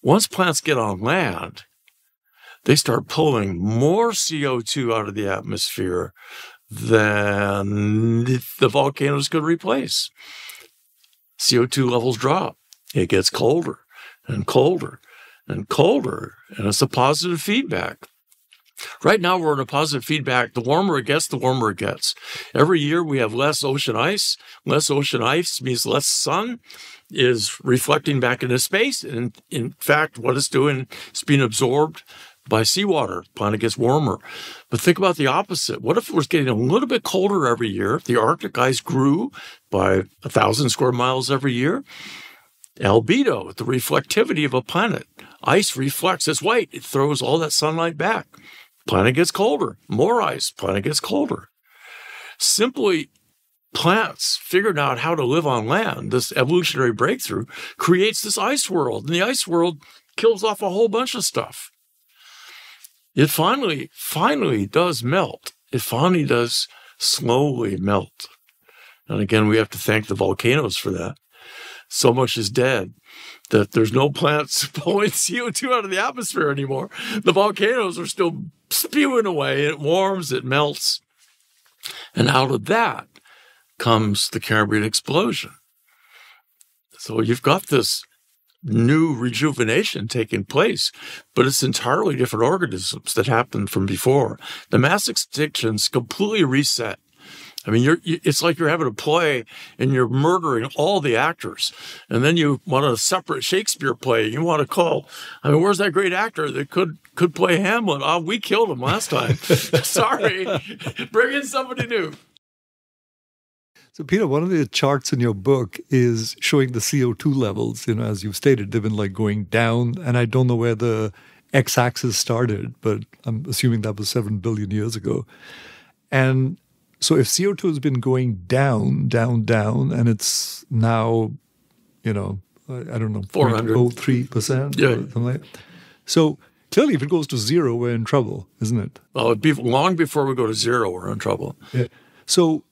Once plants get on land, they start pulling more CO2 out of the atmosphere than the volcanoes could replace. CO2 levels drop. It gets colder and colder and colder, and it's a positive feedback. Right now, we're in a positive feedback. The warmer it gets, the warmer it gets. Every year, we have less ocean ice. Less ocean ice means less sun is reflecting back into space. And in fact, what it's doing is being absorbed by seawater. Planet gets warmer. But think about the opposite. What if it was getting a little bit colder every year? The Arctic ice grew by a thousand square miles every year. Albedo, the reflectivity of a planet. Ice reflects it's white. It throws all that sunlight back. Planet gets colder. More ice. Planet gets colder. Simply plants figured out how to live on land. This evolutionary breakthrough creates this ice world. And the ice world kills off a whole bunch of stuff. It finally, finally does melt. It finally does slowly melt. And again, we have to thank the volcanoes for that so much is dead that there's no plants pulling CO2 out of the atmosphere anymore. The volcanoes are still spewing away. It warms, it melts. And out of that comes the Cambrian explosion. So you've got this new rejuvenation taking place, but it's entirely different organisms that happened from before. The mass extinctions completely reset I mean, you're, it's like you're having a play and you're murdering all the actors. And then you want a separate Shakespeare play. You want to call, I mean, where's that great actor that could, could play Hamlet? Oh, we killed him last time. Sorry. Bring in somebody new. So, Peter, one of the charts in your book is showing the CO2 levels. You know, as you've stated, they've been like going down. And I don't know where the x axis started, but I'm assuming that was 7 billion years ago. And so if CO2 has been going down, down, down, and it's now, you know, I, don't know, 403%, yeah. something like that. So clearly, if it goes to zero, we're in trouble, isn't it? Well, it'd be long before we go to zero, we're in trouble. Yeah. So,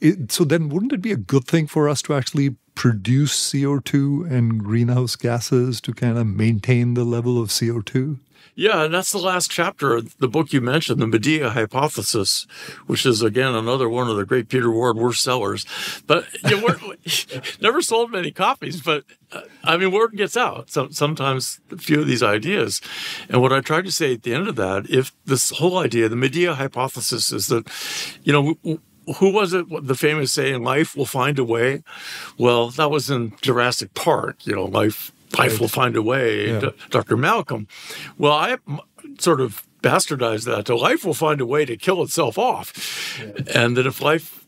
it, so then wouldn't it be a good thing for us to actually produce CO2 and greenhouse gases to kind of maintain the level of CO2? Yeah, and that's the last chapter of the book you mentioned, the Medea hypothesis, which is again another one of the great Peter Ward worst sellers. But you know, never sold many copies. But uh, I mean, word gets out. So, sometimes a few of these ideas, and what I tried to say at the end of that, if this whole idea, the Medea hypothesis, is that you know who was it? The famous saying, "Life will find a way." Well, that was in Jurassic Park. You know, life life will find a way, yeah. Dr. Malcolm. Well, I sort of bastardized that to life will find a way to kill itself off. Yeah. And that if life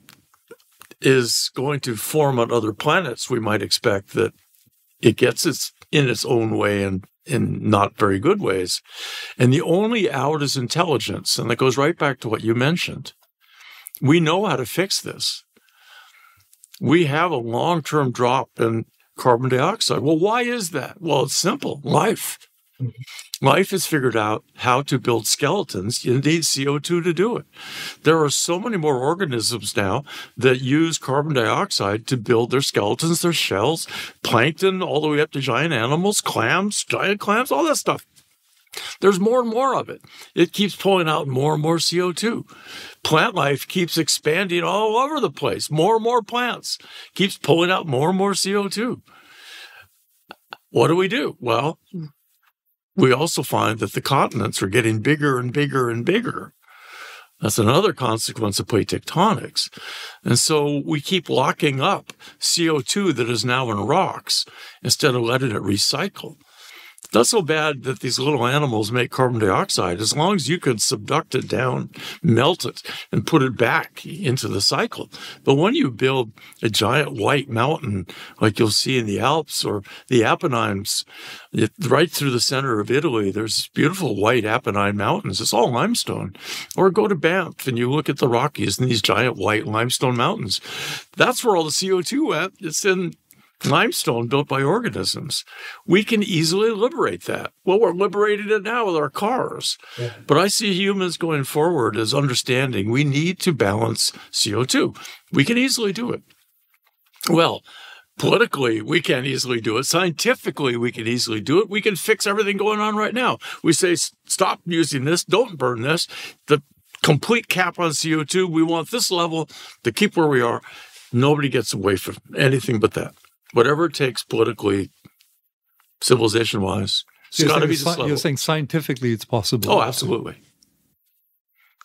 is going to form on other planets, we might expect that it gets its in its own way and in not very good ways. And the only out is intelligence. And that goes right back to what you mentioned. We know how to fix this. We have a long term drop in carbon dioxide. Well, why is that? Well, it's simple life. Mm-hmm. Life has figured out how to build skeletons. You need CO2 to do it. There are so many more organisms now that use carbon dioxide to build their skeletons, their shells, plankton, all the way up to giant animals, clams, giant clams, all that stuff. There's more and more of it. It keeps pulling out more and more CO2. Plant life keeps expanding all over the place. More and more plants keeps pulling out more and more CO2. What do we do? Well, we also find that the continents are getting bigger and bigger and bigger. That's another consequence of plate tectonics. And so we keep locking up CO2 that is now in rocks instead of letting it recycle not so bad that these little animals make carbon dioxide as long as you can subduct it down, melt it, and put it back into the cycle. But when you build a giant white mountain like you'll see in the Alps or the Apennines, it, right through the center of Italy, there's beautiful white Apennine mountains. It's all limestone. Or go to Banff and you look at the Rockies and these giant white limestone mountains. That's where all the CO2 went. It's in limestone built by organisms. We can easily liberate that. Well, we're liberating it now with our cars. Yeah. But I see humans going forward as understanding we need to balance CO2. We can easily do it. Well, politically, we can't easily do it. Scientifically, we can easily do it. We can fix everything going on right now. We say, stop using this, don't burn this. The complete cap on CO2, we want this level to keep where we are. Nobody gets away from anything but that whatever it takes politically, civilization wise, it's so got to be this level. You're saying scientifically it's possible. Oh, absolutely.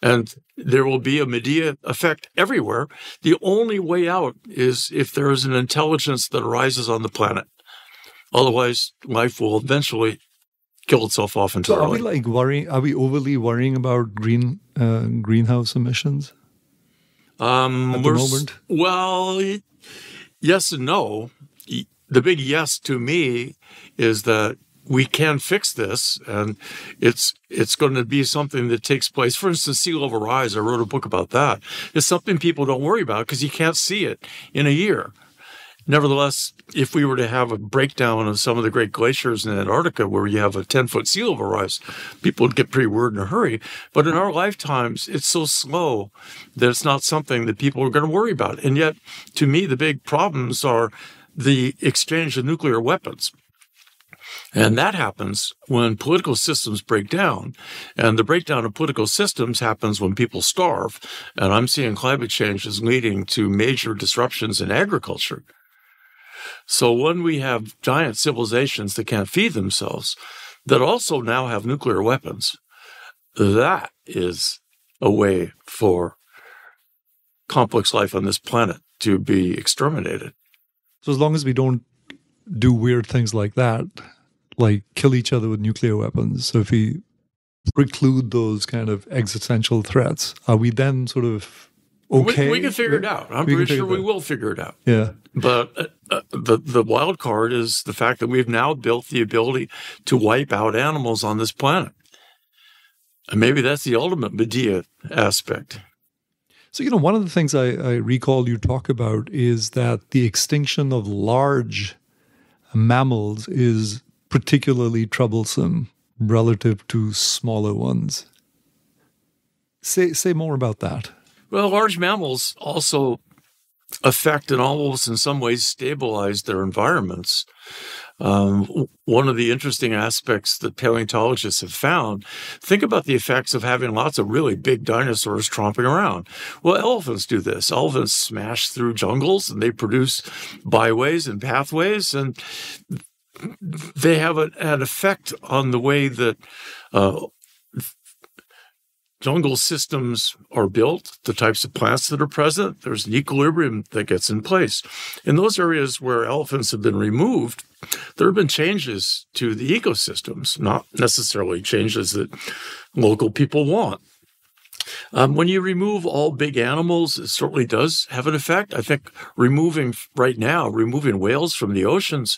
And there will be a Medea effect everywhere. The only way out is if there is an intelligence that arises on the planet. Otherwise, life will eventually kill itself off entirely. So are we like worrying? Are we overly worrying about green uh, greenhouse emissions? Um, at the moment, well, yes and no the big yes to me is that we can fix this and it's it's going to be something that takes place. For instance sea level rise i wrote a book about that. It's something people don't worry about because you can't see it in a year. Nevertheless if we were to have a breakdown of some of the great glaciers in antarctica where you have a 10 foot sea level rise people would get pretty worried in a hurry. But in our lifetimes it's so slow that it's not something that people are going to worry about. And yet to me the big problems are the exchange of nuclear weapons. And that happens when political systems break down. And the breakdown of political systems happens when people starve. And I'm seeing climate change is leading to major disruptions in agriculture. So when we have giant civilizations that can't feed themselves, that also now have nuclear weapons, that is a way for complex life on this planet to be exterminated. So as long as we don't do weird things like that, like kill each other with nuclear weapons, so if we preclude those kind of existential threats, are we then sort of okay? We, we can figure it out. I'm we pretty sure we will figure it out. Yeah. But uh, uh, the the wild card is the fact that we've now built the ability to wipe out animals on this planet. And maybe that's the ultimate Medea aspect. So, you know, one of the things I, I recall you talk about is that the extinction of large mammals is particularly troublesome relative to smaller ones. Say say more about that. Well, large mammals also affect and almost in some ways stabilize their environments. Um, one of the interesting aspects that paleontologists have found think about the effects of having lots of really big dinosaurs tromping around. Well, elephants do this. Elephants smash through jungles and they produce byways and pathways, and they have a, an effect on the way that uh, jungle systems are built, the types of plants that are present, there's an equilibrium that gets in place. In those areas where elephants have been removed, there have been changes to the ecosystems, not necessarily changes that local people want. Um, when you remove all big animals, it certainly does have an effect. I think removing right now, removing whales from the oceans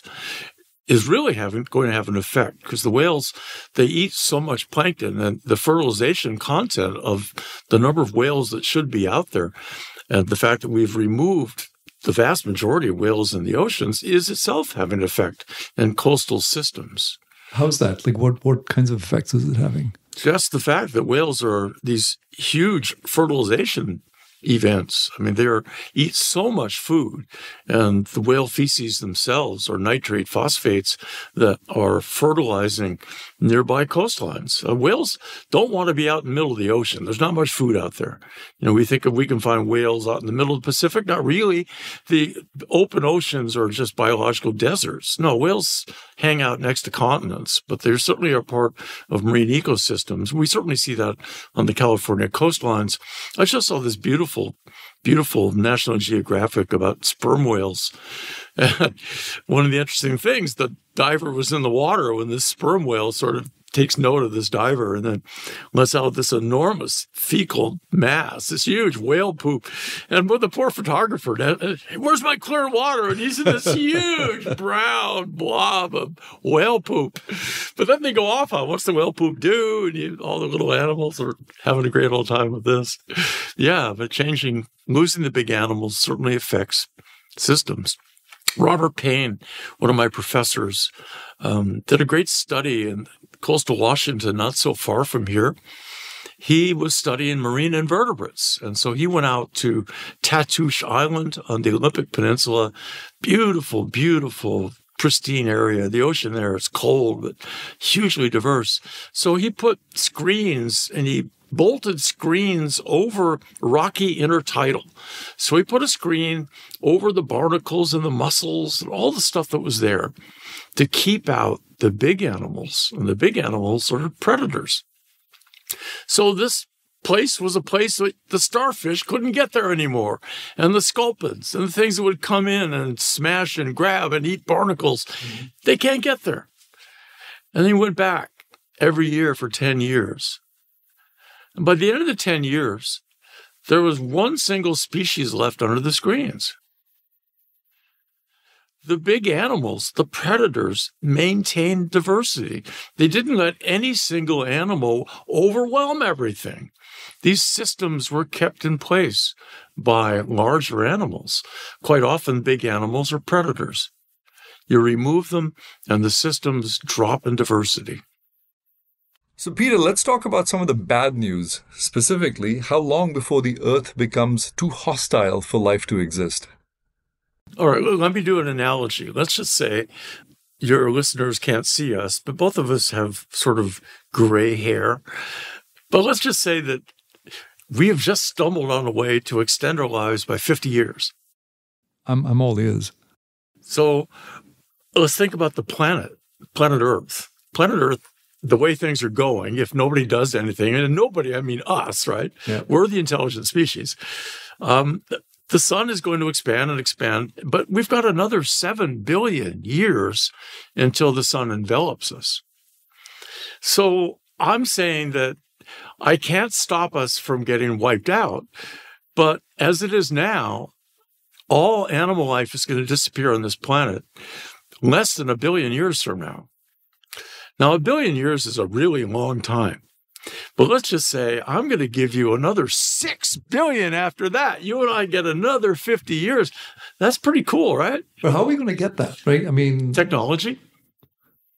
is really having going to have an effect because the whales they eat so much plankton and the fertilization content of the number of whales that should be out there and the fact that we've removed the vast majority of whales in the oceans is itself having an effect in coastal systems. How's that? Like what what kinds of effects is it having? Just the fact that whales are these huge fertilization events. I mean, they eat so much food, and the whale feces themselves are nitrate phosphates that are fertilizing nearby coastlines. Uh, whales don't want to be out in the middle of the ocean. There's not much food out there. You know, we think if we can find whales out in the middle of the Pacific. Not really. The open oceans are just biological deserts. No, whales hang out next to continents, but they're certainly a part of marine ecosystems. We certainly see that on the California coastlines. I just saw this beautiful, beautiful National Geographic about sperm whales. one of the interesting things, the diver was in the water when this sperm whale sort of takes note of this diver and then lets out this enormous fecal mass, this huge whale poop. And with the poor photographer, uh, uh, where's my clear water? And he's in this huge brown blob of whale poop. But then they go off on what's the whale poop do? And you, all the little animals are having a great old time with this. Yeah, but changing, losing the big animals certainly affects systems. Robert Paine, one of my professors, um, did a great study in coastal Washington, not so far from here. He was studying marine invertebrates. And so he went out to Tatoosh Island on the Olympic Peninsula. Beautiful, beautiful, pristine area. The ocean there is cold, but hugely diverse. So he put screens and he bolted screens over rocky intertidal. So he put a screen over the barnacles and the mussels and all the stuff that was there to keep out the big animals. And the big animals are predators. So this place was a place that the starfish couldn't get there anymore. And the sculpins and the things that would come in and smash and grab and eat barnacles, mm-hmm. they can't get there. And he went back every year for 10 years. And by the end of the 10 years, there was one single species left under the screens. The big animals, the predators, maintained diversity. They didn't let any single animal overwhelm everything. These systems were kept in place by larger animals. Quite often, big animals are predators. You remove them, and the systems drop in diversity. So, Peter, let's talk about some of the bad news, specifically how long before the Earth becomes too hostile for life to exist. All right, let me do an analogy. Let's just say your listeners can't see us, but both of us have sort of gray hair. But let's just say that we have just stumbled on a way to extend our lives by 50 years. I'm, I'm all ears. So let's think about the planet, planet Earth. Planet Earth the way things are going, if nobody does anything, and nobody, I mean us, right? Yeah. We're the intelligent species. Um, the sun is going to expand and expand, but we've got another 7 billion years until the sun envelops us. So I'm saying that I can't stop us from getting wiped out, but as it is now, all animal life is going to disappear on this planet less than a billion years from now. Now, a billion years is a really long time. But let's just say I'm going to give you another 6 billion after that. You and I get another 50 years. That's pretty cool, right? But how are we going to get that, right? I mean, technology.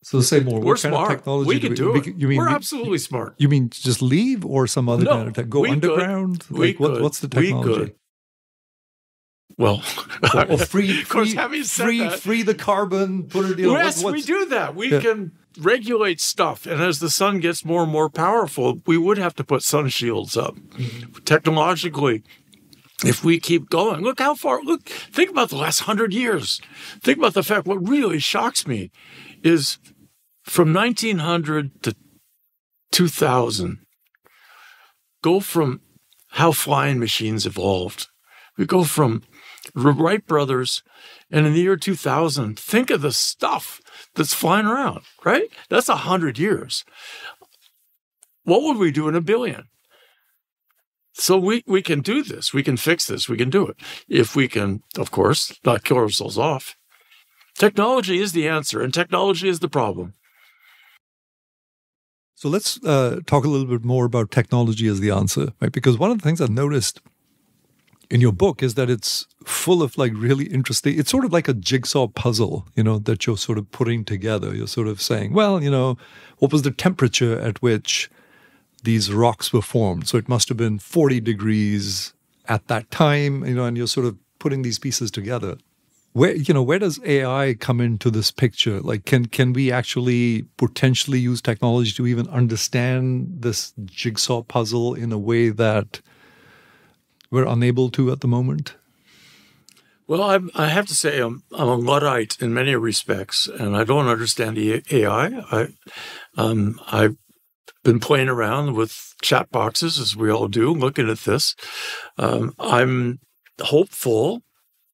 So say more. We're what smart. Kind of technology we can do, we, it. You mean, We're absolutely smart. You mean just leave or some other no, kind of tech? Go underground? Could. Like, what, what's the technology? Well, or, or free, of course, having said free, that, free the carbon, put it. You know, yes, we do that. We yeah. can regulate stuff. And as the sun gets more and more powerful, we would have to put sun shields up. Mm-hmm. Technologically, if we keep going, look how far, look, think about the last hundred years. Think about the fact what really shocks me is from 1900 to 2000, go from how flying machines evolved. We go from Wright brothers, and in the year 2000, think of the stuff that's flying around, right? That's a hundred years. What would we do in a billion? So we, we can do this. We can fix this. We can do it. If we can, of course, not kill ourselves off. Technology is the answer, and technology is the problem. So let's uh, talk a little bit more about technology as the answer, right? Because one of the things I've noticed in your book is that it's full of like really interesting it's sort of like a jigsaw puzzle you know that you're sort of putting together. You're sort of saying well you know what was the temperature at which these rocks were formed? So it must have been 40 degrees at that time you know and you're sort of putting these pieces together. Where you know where does ai come into this picture? Like can can we actually potentially use technology to even understand this jigsaw puzzle in a way that we're unable to at the moment well, I'm, i have to say I'm, I'm a Luddite in many respects, and I don't understand the AI. I, um, I've been playing around with chat boxes, as we all do, looking at this. Um, I'm hopeful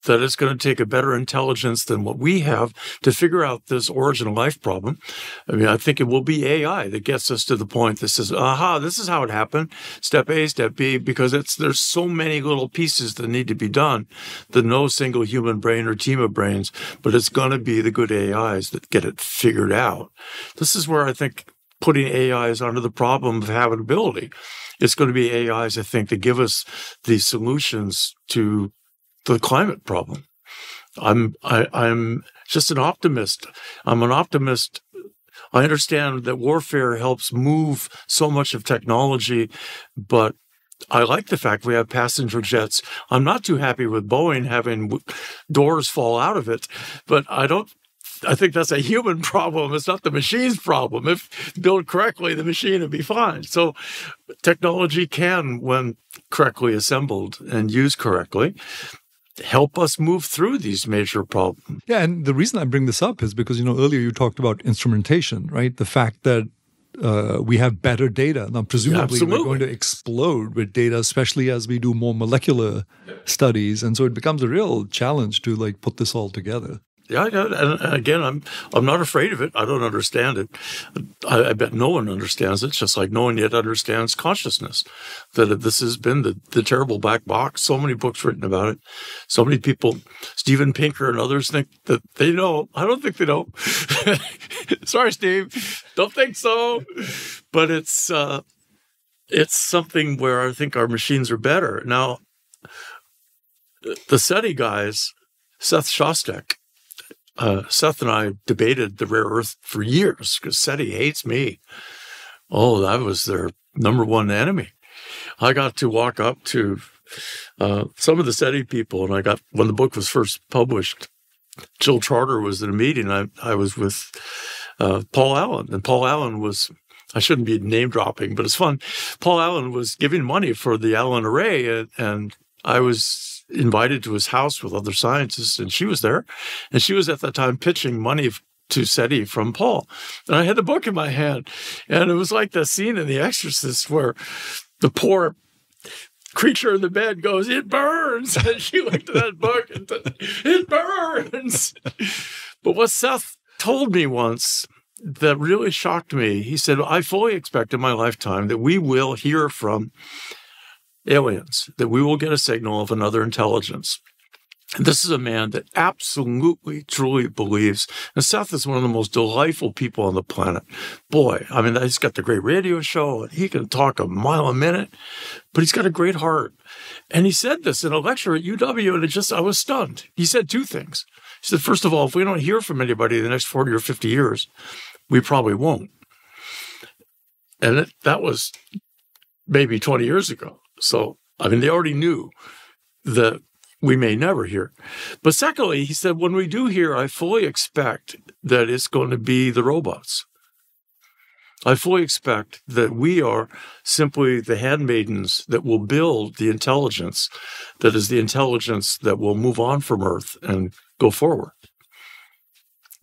that it's going to take a better intelligence than what we have to figure out this origin of life problem. I mean, I think it will be AI that gets us to the point that says, aha, this is how it happened. Step A, step B, because it's there's so many little pieces that need to be done that no single human brain or team of brains, but it's going to be the good AIs that get it figured out. This is where I think putting AIs under the problem of habitability. It's going to be AIs, I think, that give us the solutions to the climate problem. I'm I, I'm just an optimist. I'm an optimist. I understand that warfare helps move so much of technology, but I like the fact we have passenger jets. I'm not too happy with Boeing having doors fall out of it, but I don't I think that's a human problem. It's not the machine's problem. If built correctly, the machine would be fine. So technology can, when correctly assembled and used correctly, help us move through these major problems. Yeah, and the reason I bring this up is because you know earlier you talked about instrumentation, right? The fact that uh, we have better data now. Presumably, we're going to explode with data, especially as we do more molecular studies, and so it becomes a real challenge to like put this all together. Yeah, and again, I'm I'm not afraid of it. I don't understand it. I, I, bet no one understands it. Just like no one yet understands consciousness. That this has been the the terrible black box. So many books written about it. So many people, Steven Pinker and others, think that they know. I don't think they know. Sorry, Steve. Don't think so. But it's uh, it's something where I think our machines are better now. The SETI guys, Seth Shostak uh, Seth and I debated the rare earth for years because SETI hates me. Oh, that was their number one enemy. I got to walk up to uh, some of the SETI people, and I got when the book was first published. Jill Tarter was in a meeting. I I was with uh, Paul Allen, and Paul Allen was I shouldn't be name dropping, but it's fun. Paul Allen was giving money for the Allen Array, and, and I was invited to his house with other scientists, and she was there. And she was at that time pitching money to SETI from Paul. And I had the book in my hand. And it was like the scene in The Exorcist where the poor creature in the bed goes, It burns. And she looked at that book and said, It burns. but what Seth told me once that really shocked me, he said, I fully expect in my lifetime that we will hear from aliens, that we will get a signal of another intelligence. And this is a man that absolutely, truly believes. And Seth is one of the most delightful people on the planet. Boy, I mean, he's got the great radio show and he can talk a mile a minute, but he's got a great heart. And he said this in a lecture at UW, and it just, I was stunned. He said two things. He said, first of all, if we don't hear from anybody in the next 40 or 50 years, we probably won't. And it, that was maybe 20 years ago. So, I mean, they already knew that we may never hear. But secondly, he said, when we do hear, I fully expect that it's going to be the robots. I fully expect that we are simply the handmaidens that will build the intelligence that is the intelligence that will move on from Earth and go forward.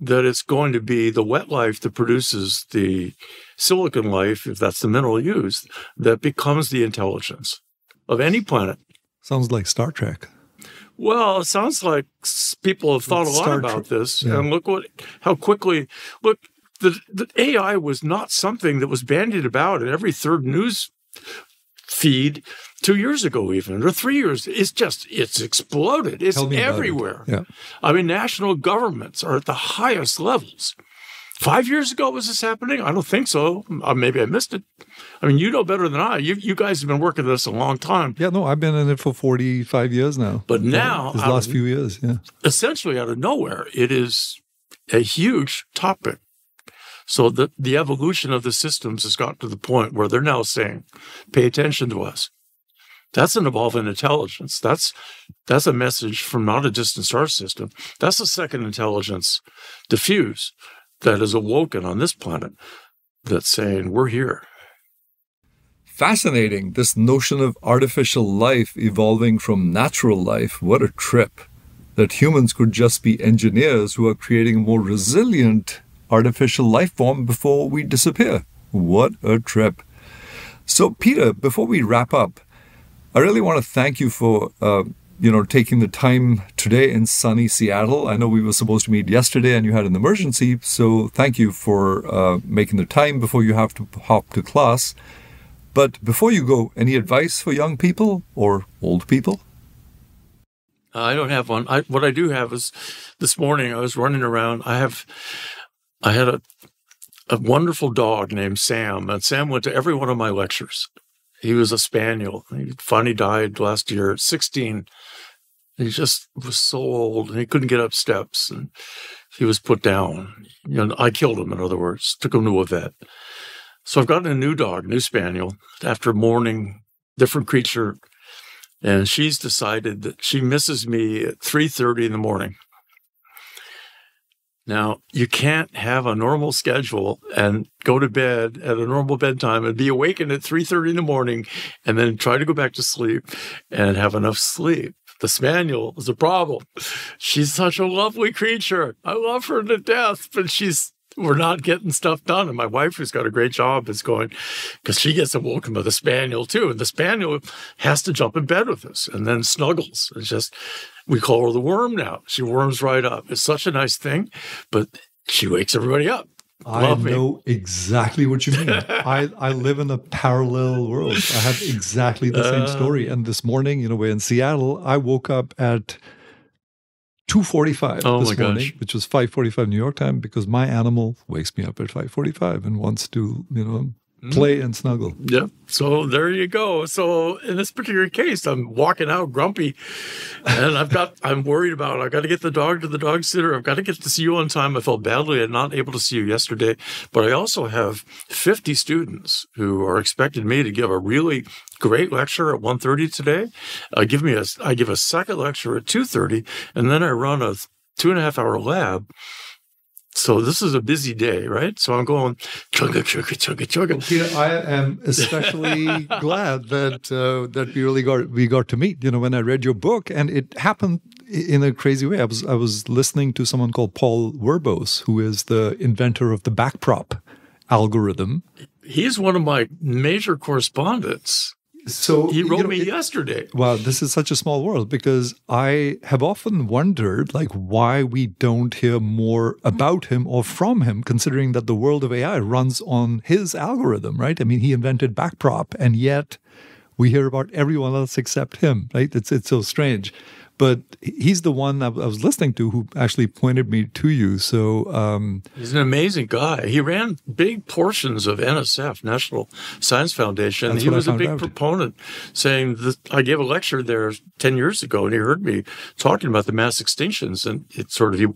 That it's going to be the wet life that produces the silicon life, if that's the mineral used, that becomes the intelligence of any planet. Sounds like Star Trek. Well, it sounds like people have thought a lot about this, yeah. and look what how quickly look the the AI was not something that was bandied about in every third news feed two years ago, even or three years. It's just it's exploded. It's everywhere. It. Yeah. I mean, national governments are at the highest levels. Five years ago was this happening? I don't think so. Uh, maybe I missed it. I mean, you know better than I. You you guys have been working this a long time. Yeah, no, I've been in it for forty five years now. But now, yeah, last of, few years, yeah. Essentially, out of nowhere, it is a huge topic. So the the evolution of the systems has gotten to the point where they're now saying, "Pay attention to us." That's an evolving intelligence. That's that's a message from not a distant star system. That's a second intelligence diffuse that is awoken on this planet that's saying, We're here. Fascinating. This notion of artificial life evolving from natural life. What a trip. That humans could just be engineers who are creating a more resilient artificial life form before we disappear. What a trip. So, Peter, before we wrap up, I really want to thank you for uh, you know, taking the time today in sunny Seattle. I know we were supposed to meet yesterday and you had an emergency, so thank you for uh, making the time before you have to hop to class. But before you go, any advice for young people or old people? I don't have one. I, what I do have is this morning I was running around. I have, I had a, a wonderful dog named Sam, and Sam went to every one of my lectures. He was a spaniel. He finally died last year at 16. He just was so old and he couldn't get up steps and he was put down. You know, I killed him, in other words, took him to a vet. So I've gotten a new dog, new spaniel, after mourning different creature. And she's decided that she misses me at 3.30 in the morning. Now, you can't have a normal schedule and go to bed at a normal bedtime and be awakened at 3:30 in the morning and then try to go back to sleep and have enough sleep. The spaniel is a problem. She's such a lovely creature. I love her to death, but she's we're not getting stuff done. And my wife, who's got a great job, is going because she gets awoken by the spaniel too. And the spaniel has to jump in bed with us and then snuggles. It's just we call her the worm now. She worms right up. It's such a nice thing, but she wakes everybody up. I know exactly what you mean. I, I live in a parallel world. I have exactly the same uh. story. And this morning, you know, we're in Seattle. I woke up at 2.45 oh this morning, gosh. which was 5.45 New York time, because my animal wakes me up at 5.45 and wants to, you know. Mm-hmm. play and snuggle. Yep. So there you go. So in this particular case, I'm walking out grumpy, and I've got I'm worried about. I've got to get the dog to the dog sitter. I've got to get to see you on time. I felt badly I'm not able to see you yesterday, but I also have 50 students who are expecting me to give a really great lecture at 1.30 today. I give me a I give a second lecture at 2.30, and then I run a two and a half hour lab so this is a busy day, right? So I'm going chugga chugga chugga chugga. Peter, I am especially glad that uh, that we really got we got to meet. You know, when I read your book, and it happened in a crazy way. I was I was listening to someone called Paul Werbos, who is the inventor of the backprop algorithm. He's one of my major correspondents. So he wrote you know, me it, yesterday. Wow, this is such a small world because I have often wondered like why we don't hear more about him or from him, considering that the world of AI runs on his algorithm, right? I mean, he invented backprop, and yet we hear about everyone else except him, right? It's it's so strange but he's the one I was listening to who actually pointed me to you. So um, he's an amazing guy. He ran big portions of NSF, National Science Foundation. He was a big out. proponent, saying that I gave a lecture there ten years ago, and he heard me talking about the mass extinctions, and it sort of he,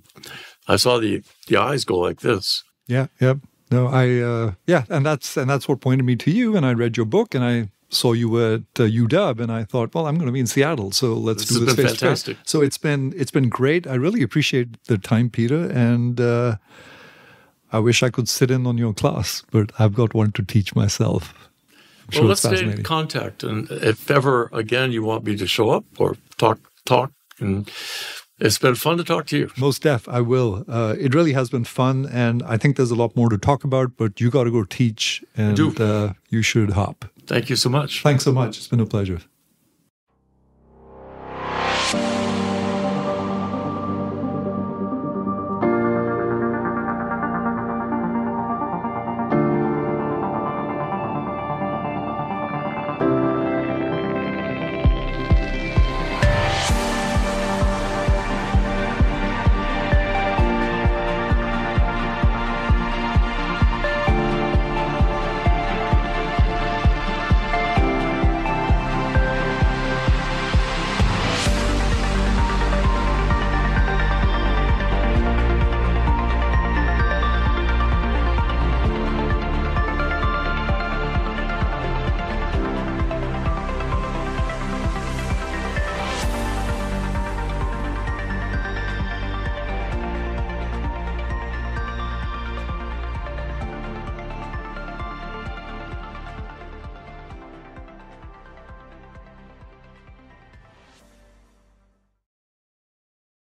I saw the the eyes go like this. Yeah. Yep. No, I uh, yeah, and that's and that's what pointed me to you. And I read your book, and I saw you were at uh, UW, and I thought, well, I'm going to be in Seattle, so let's this do this face fantastic. to face. So it's been it's been great. I really appreciate the time, Peter, and uh, I wish I could sit in on your class, but I've got one to teach myself. Well, let's stay in contact, and if ever again you want me to show up or talk talk and. It's been fun to talk to you. Most deaf, I will. Uh, it really has been fun, and I think there's a lot more to talk about. But you got to go teach, and uh, you should hop. Thank you so much. Thanks so much. It's been a pleasure.